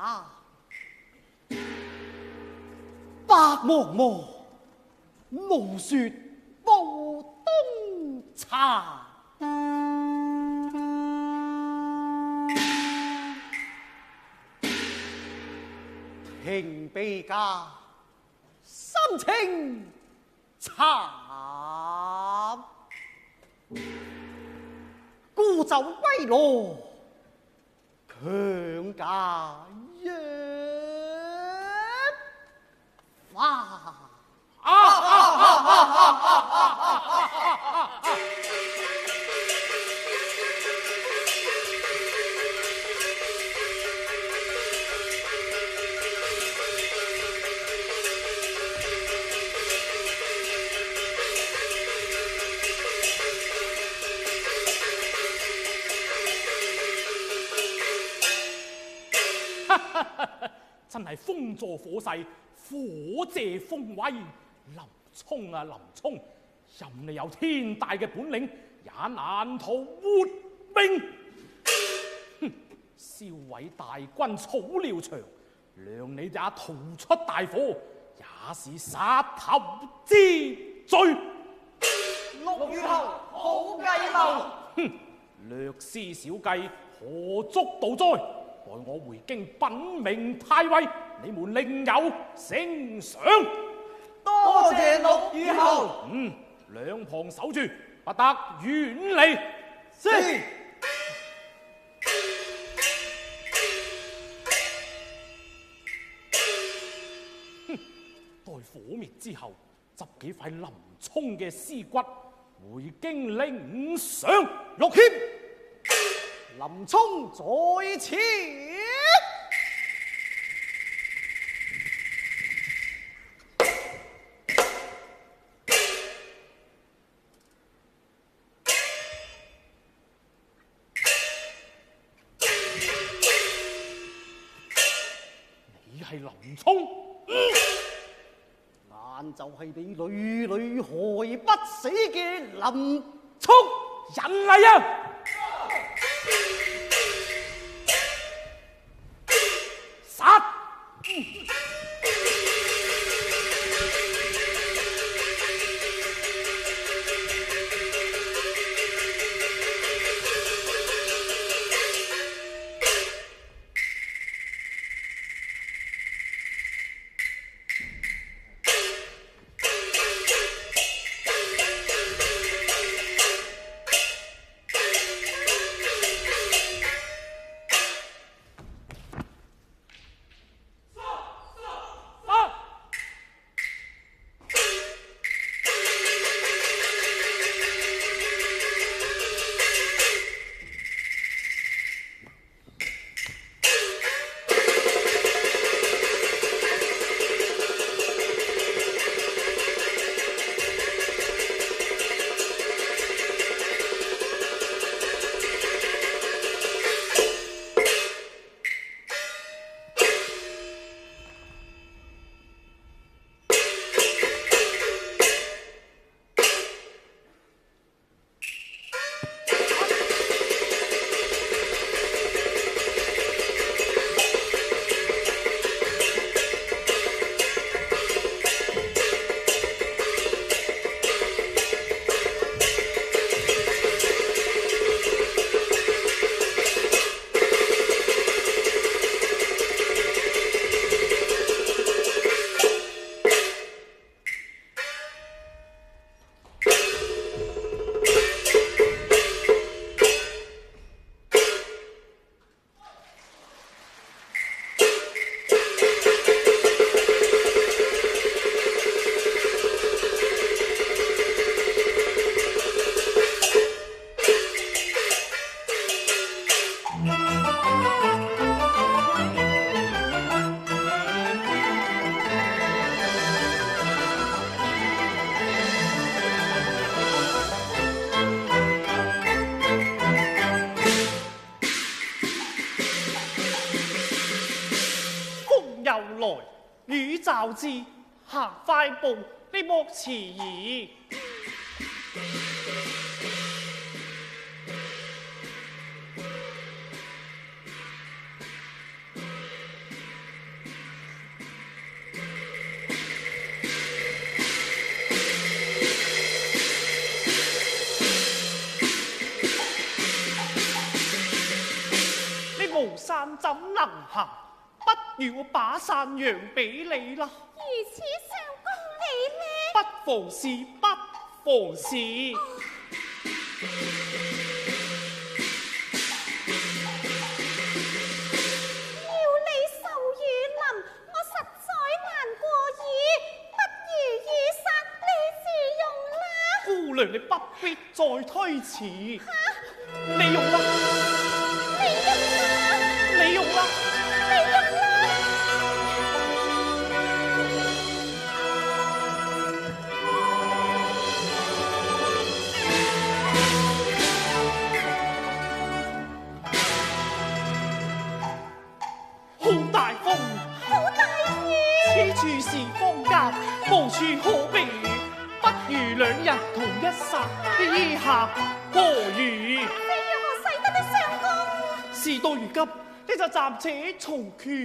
啊白茫茫无雪无冬茶平悲家心情惨孤走归路强干人。哇！啊啊啊啊啊啊啊啊啊啊。真係風助火勢，火借風威。林沖啊，林沖，任你有天大嘅本領，也難逃活命。哼！燒毀大軍草料場，讓你也逃出大火，也是殺頭之罪。陸羽後好計謀，哼！略施小計，何足道哉？待我回京禀明太尉，你們另有升賞。多謝陸羽侯。嗯，兩旁守住，不得遠離。是。哼！待火滅之後，執幾塊林沖嘅屍骨回京領賞。陸謙，林冲在此。你係林沖，眼就係你屡屡害不死嘅林冲。人嚟啊！行快步你莫迟疑。赞扬俾你啦。如此相公你呢？不妨事不妨事。要你受雨淋我实在难过意不如雨杀你自用啦。姑娘你不必再推辞。king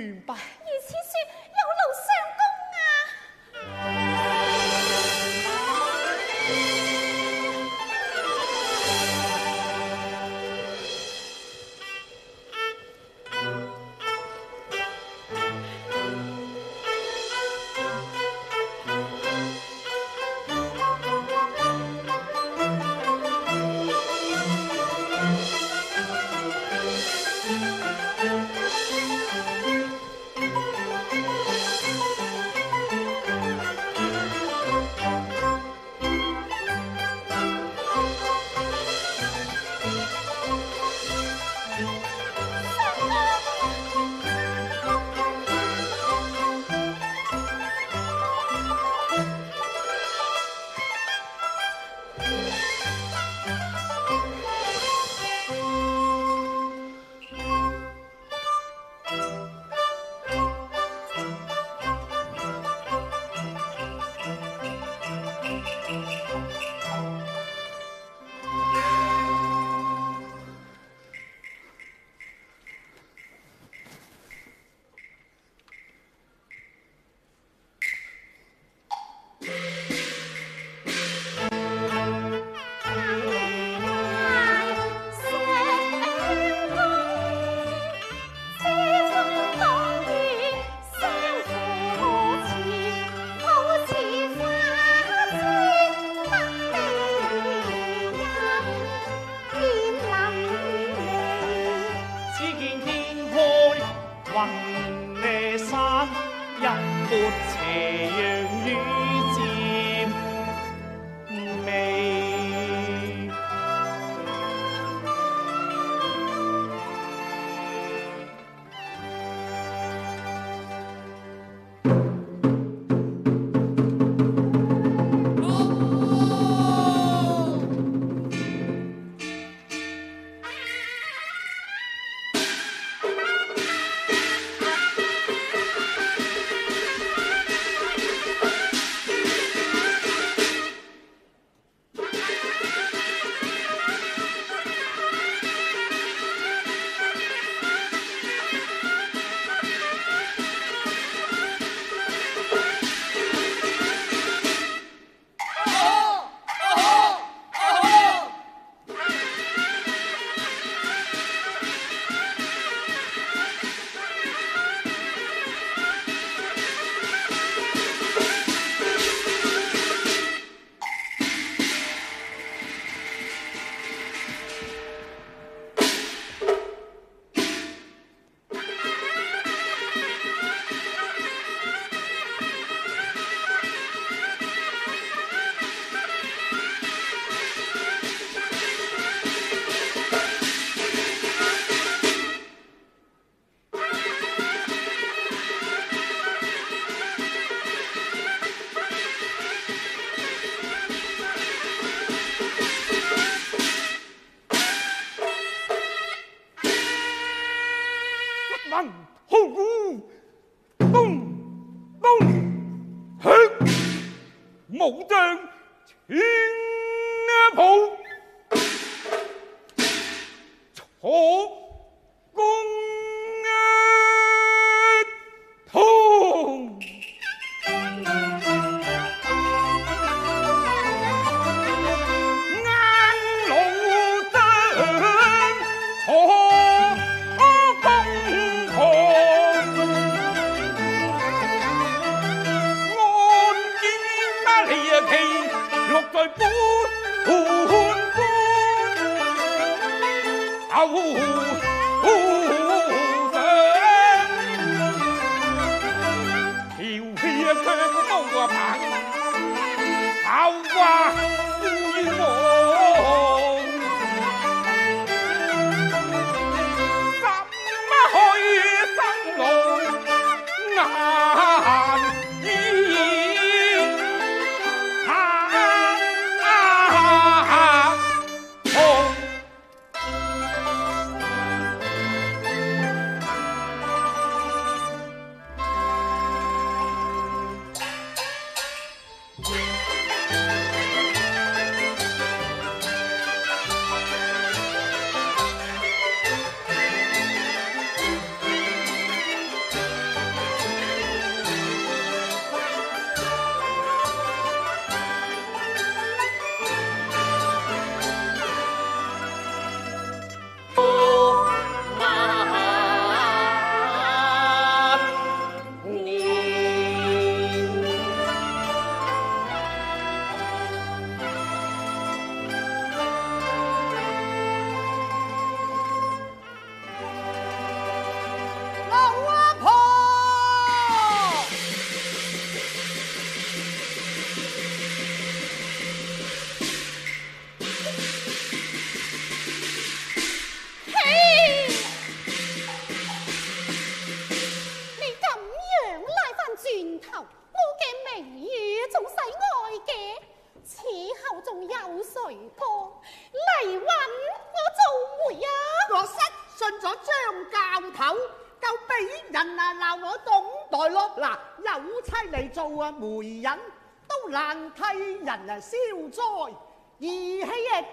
义气啊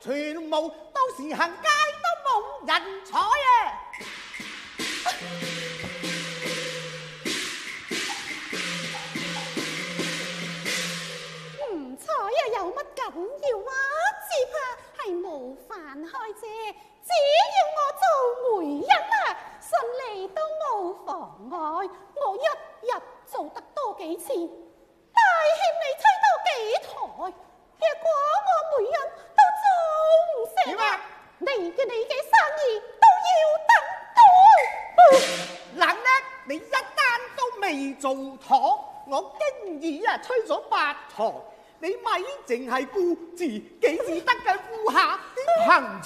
竟全无到时行街都冇人闯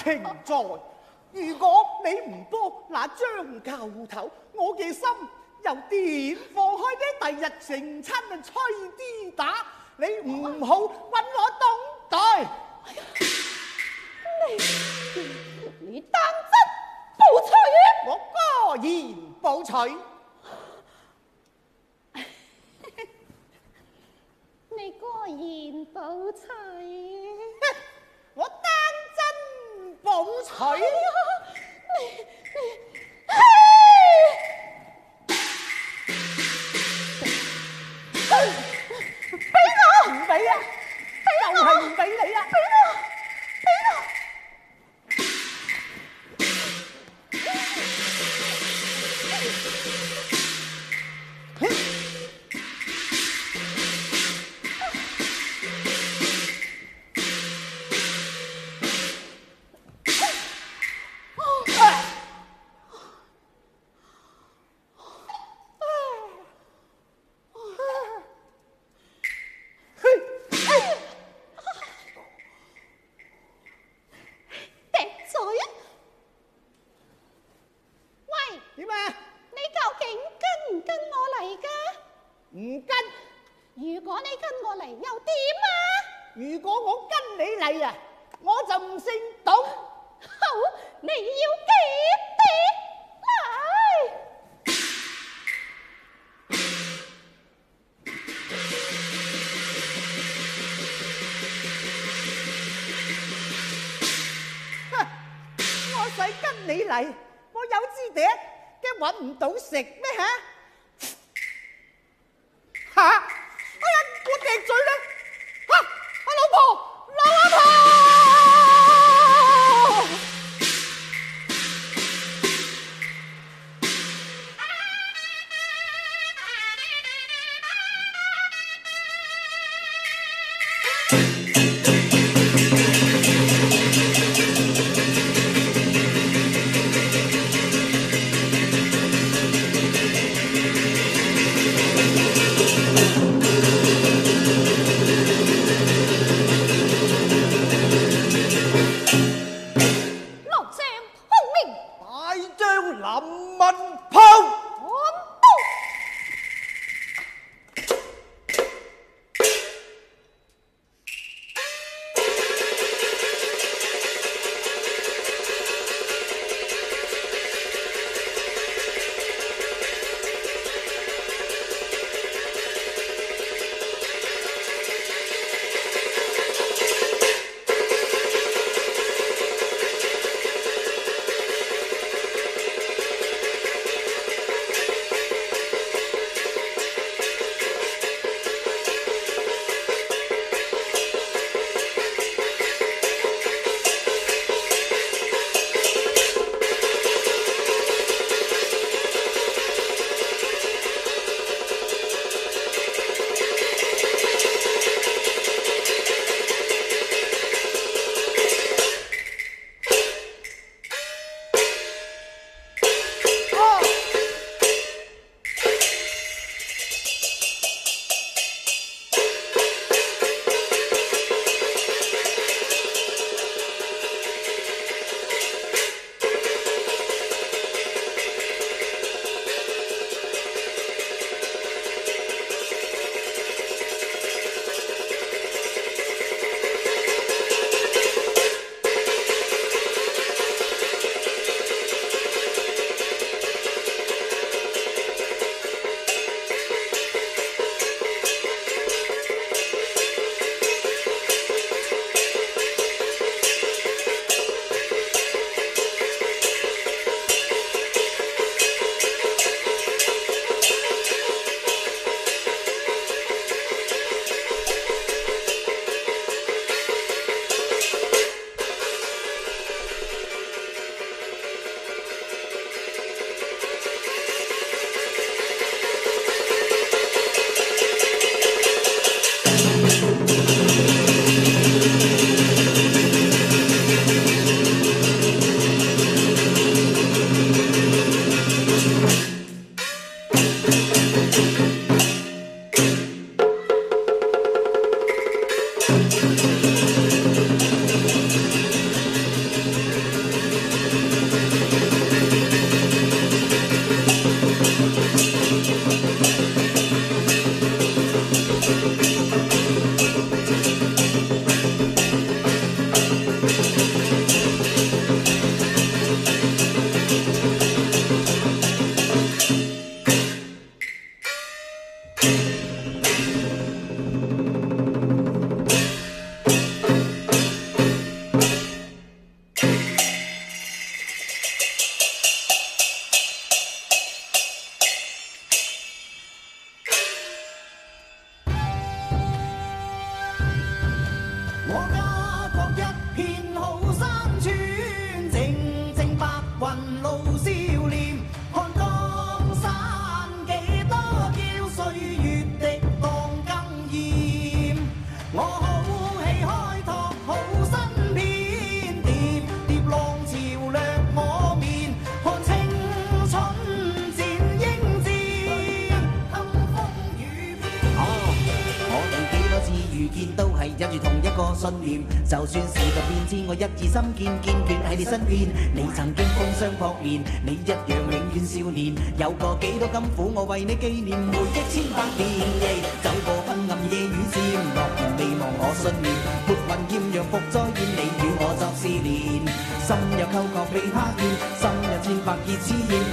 停在。如果你唔帮那张教头，我嘅心又点放开呢？第日成亲咪吹啲打，你唔好揾我等待。你当真不娶？我果然不娶。你果然不娶？我当。风吹。呀，你你，嘿，俾我，唔俾啊，俾，又系唔俾你啊，俾我，俾我。就算時代變遷，我一意心堅，堅決喺你身邊。你曾經風霜撲面，你一樣永遠少年。有過幾多甘苦，我為你紀念，回憶千百遍。走過昏暗夜雨漸，諾言未忘我信念。撥雲豔陽復再現，你與我作是連。心有溝壑被他見，心有千百結痴燕，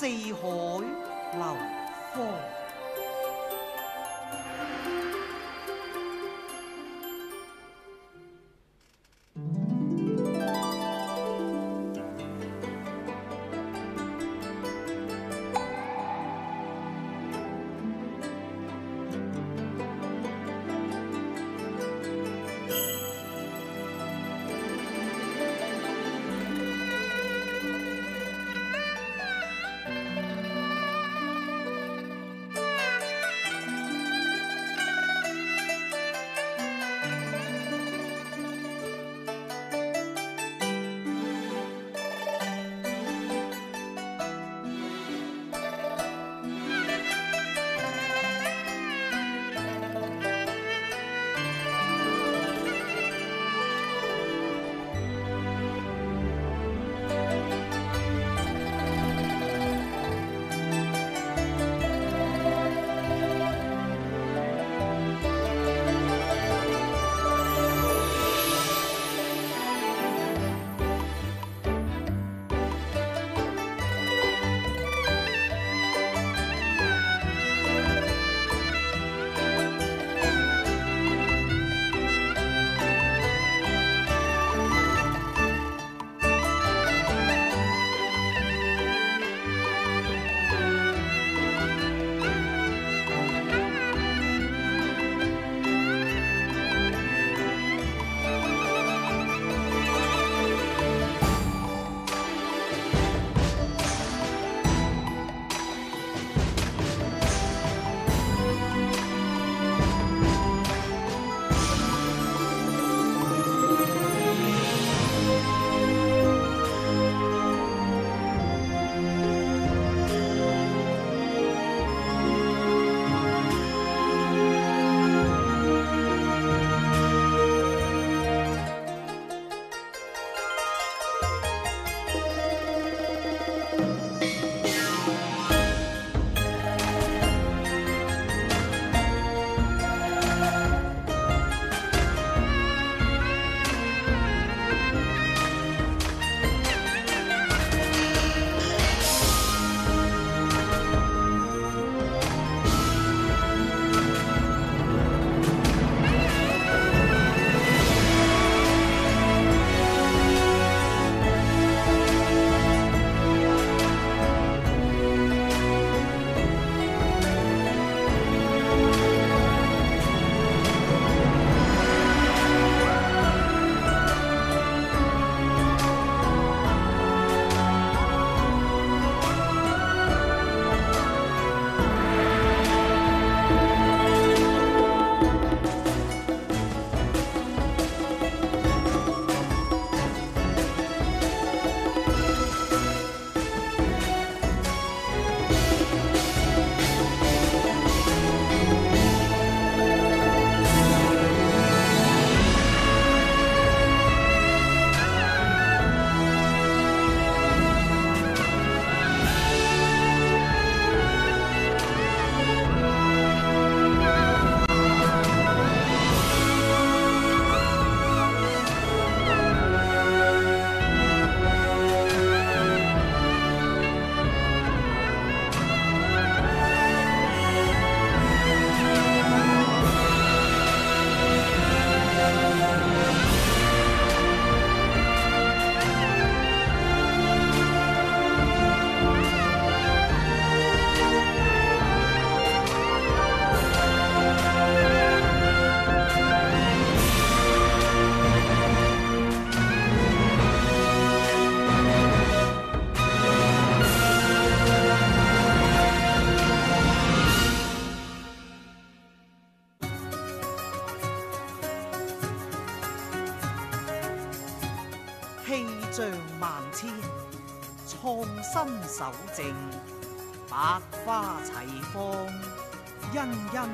四海流芳。守正，百花齐放，欣欣向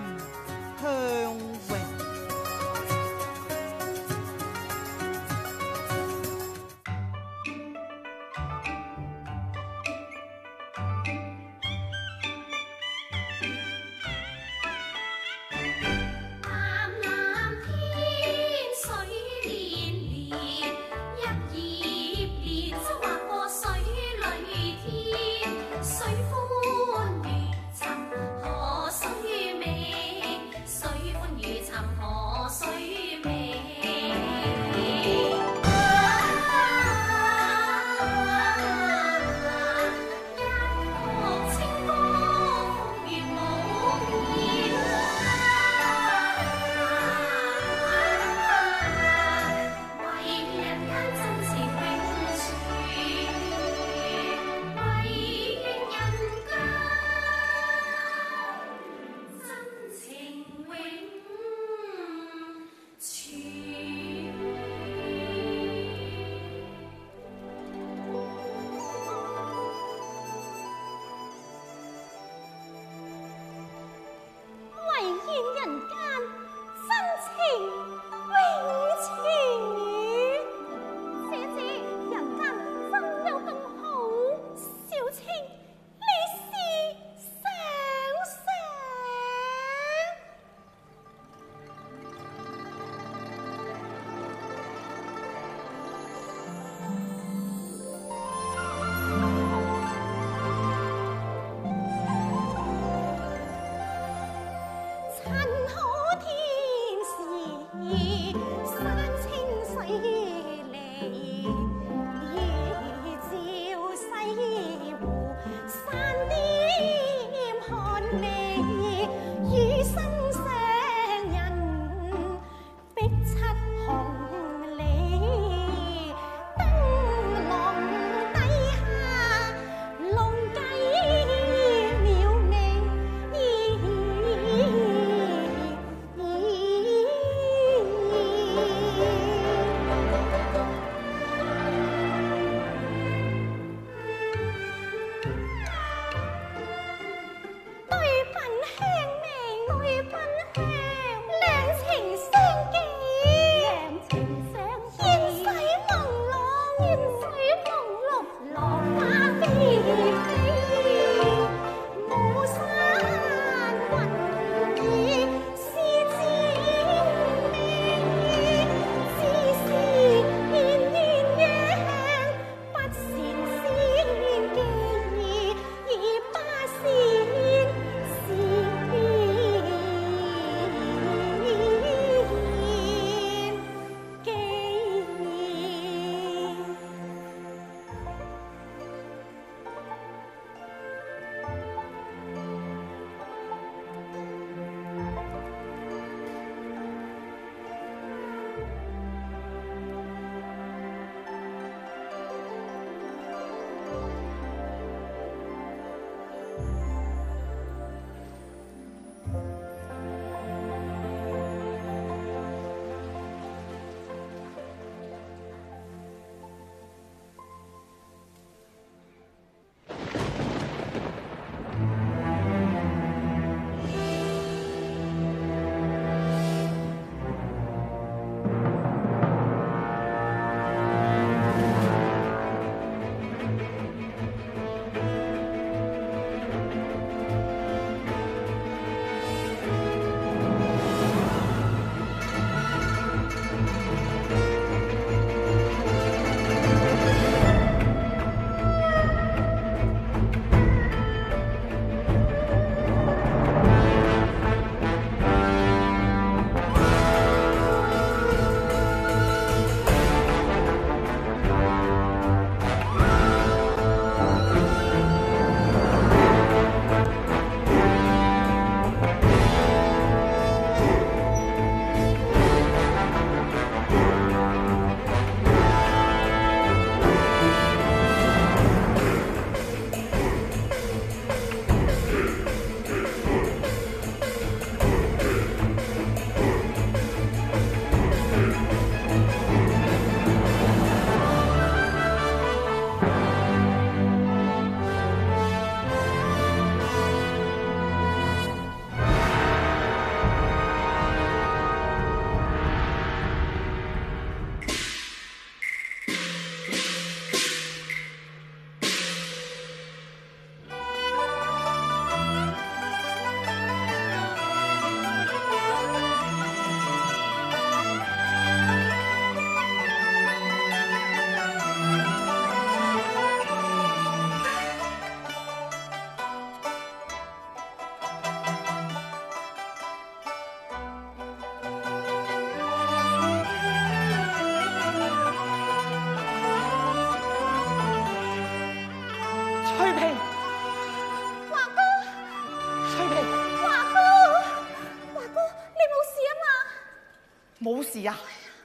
事啊？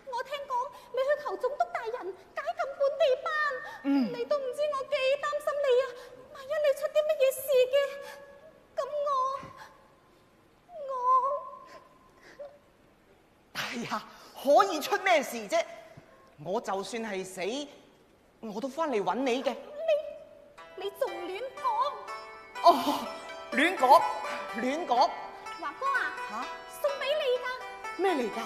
我聽講你去求總督大人解禁本地班，嗯你都唔知我幾擔心你啊！萬一你出啲乜嘢事嘅，咁我我哎呀，可以出咩事啫？我就算係死，我都翻嚟揾你嘅。你你仲亂講？哦，亂講，亂講，華哥啊，吓送俾你㗎，咩嚟㗎？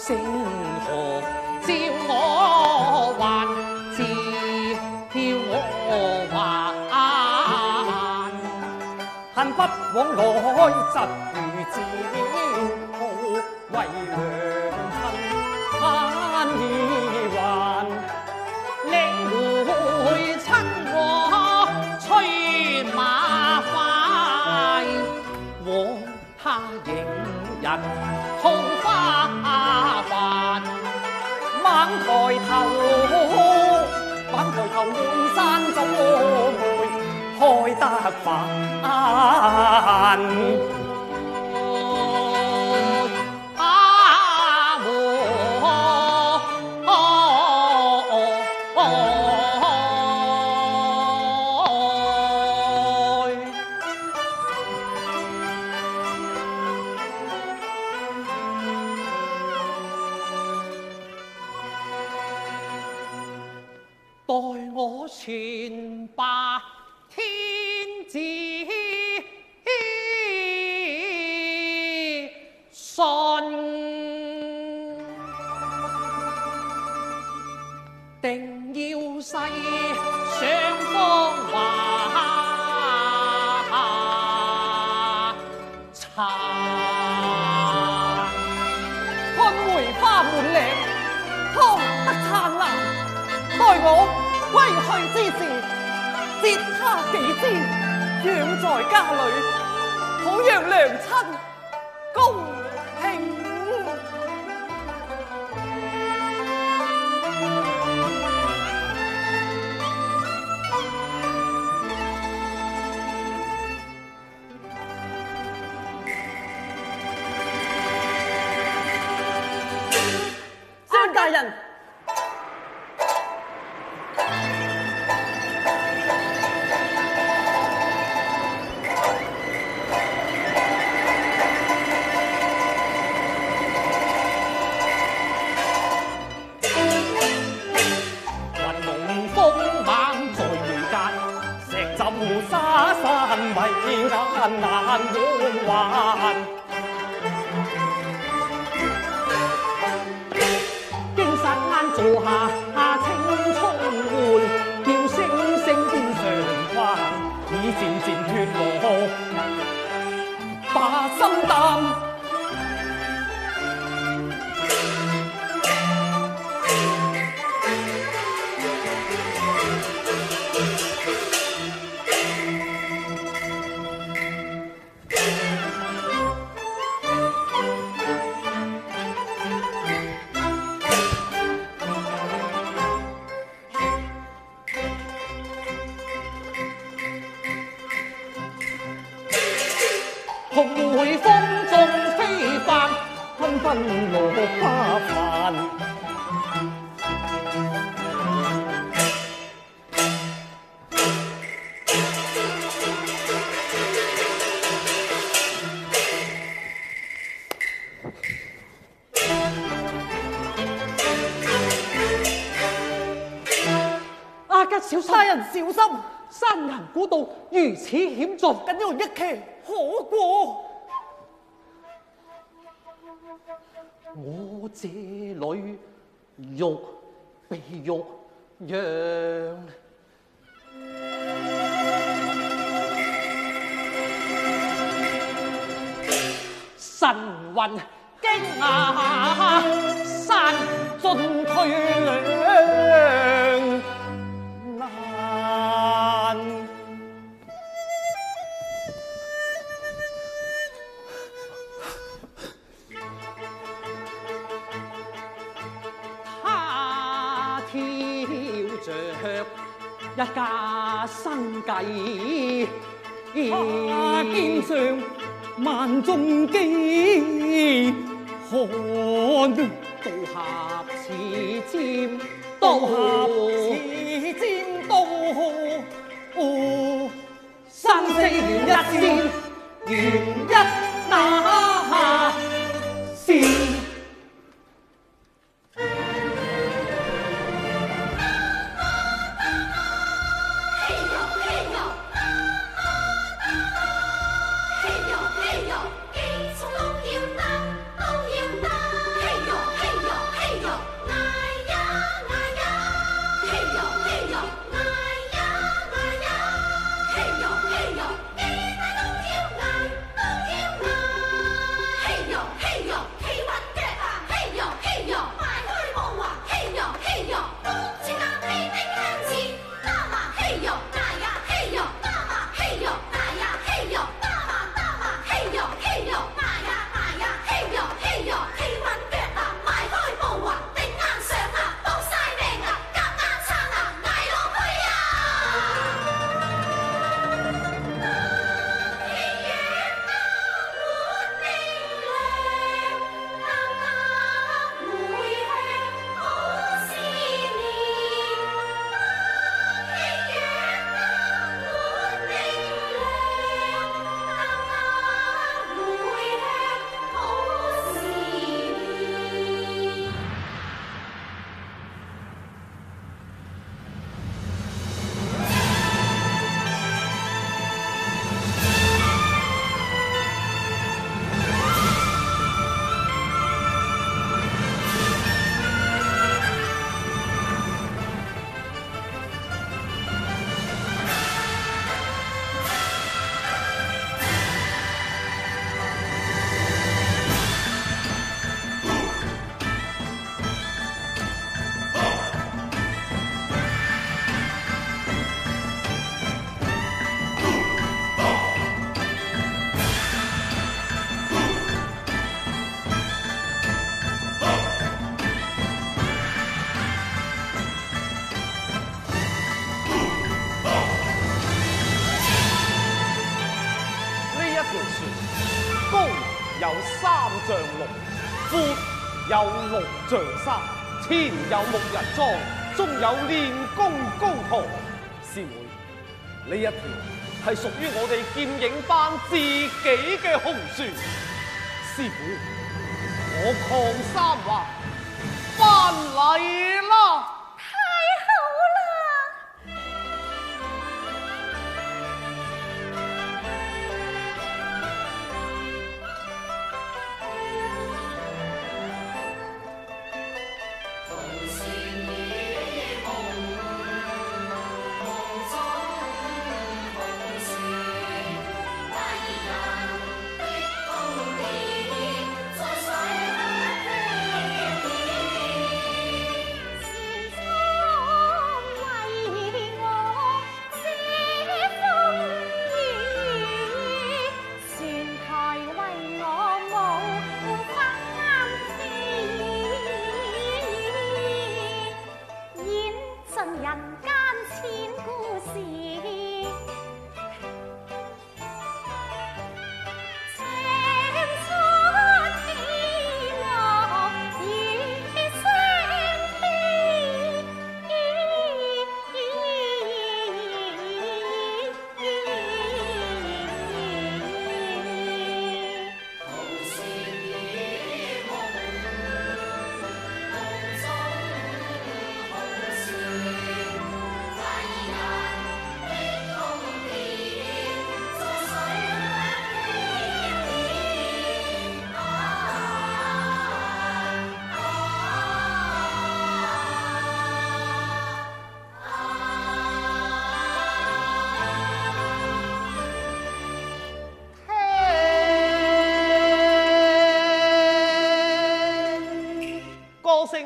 星河，照我还，照我还，恨不枉来疾。放跟你一起何过？我这里玉被玉扬。神魂惊啊，山进退两。一家生计。花肩上万众饥，寒刀侠似尖，刀侠似尖刀，哦，生死缘一线，缘一那下线。木人庄终有练功高徒。师妹，呢一条系属于我哋剑影班自己嘅红船。师傅，我邝三环翻嚟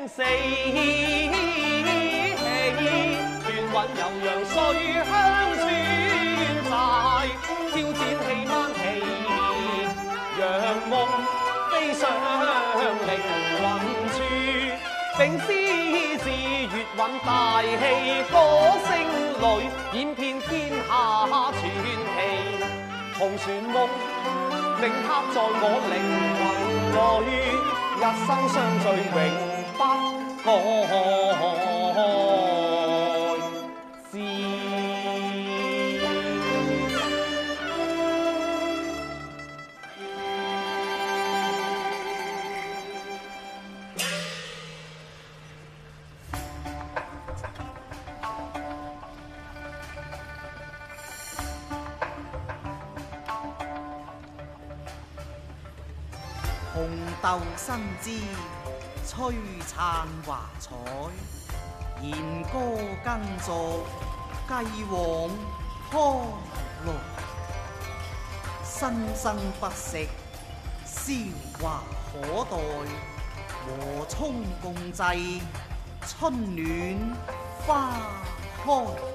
四喜，全运悠扬水乡村寨，飘展起弯旗，扬梦飞上凌云处，并思至月韵大气，歌声里演遍天下传奇，红船梦。铭刻在我灵魂里，一生相聚永。不改知。紅豆生枝，璀璨華彩；弦歌更作，繼往開來。生生不息，韶华可待。和衷共濟，春暖花開。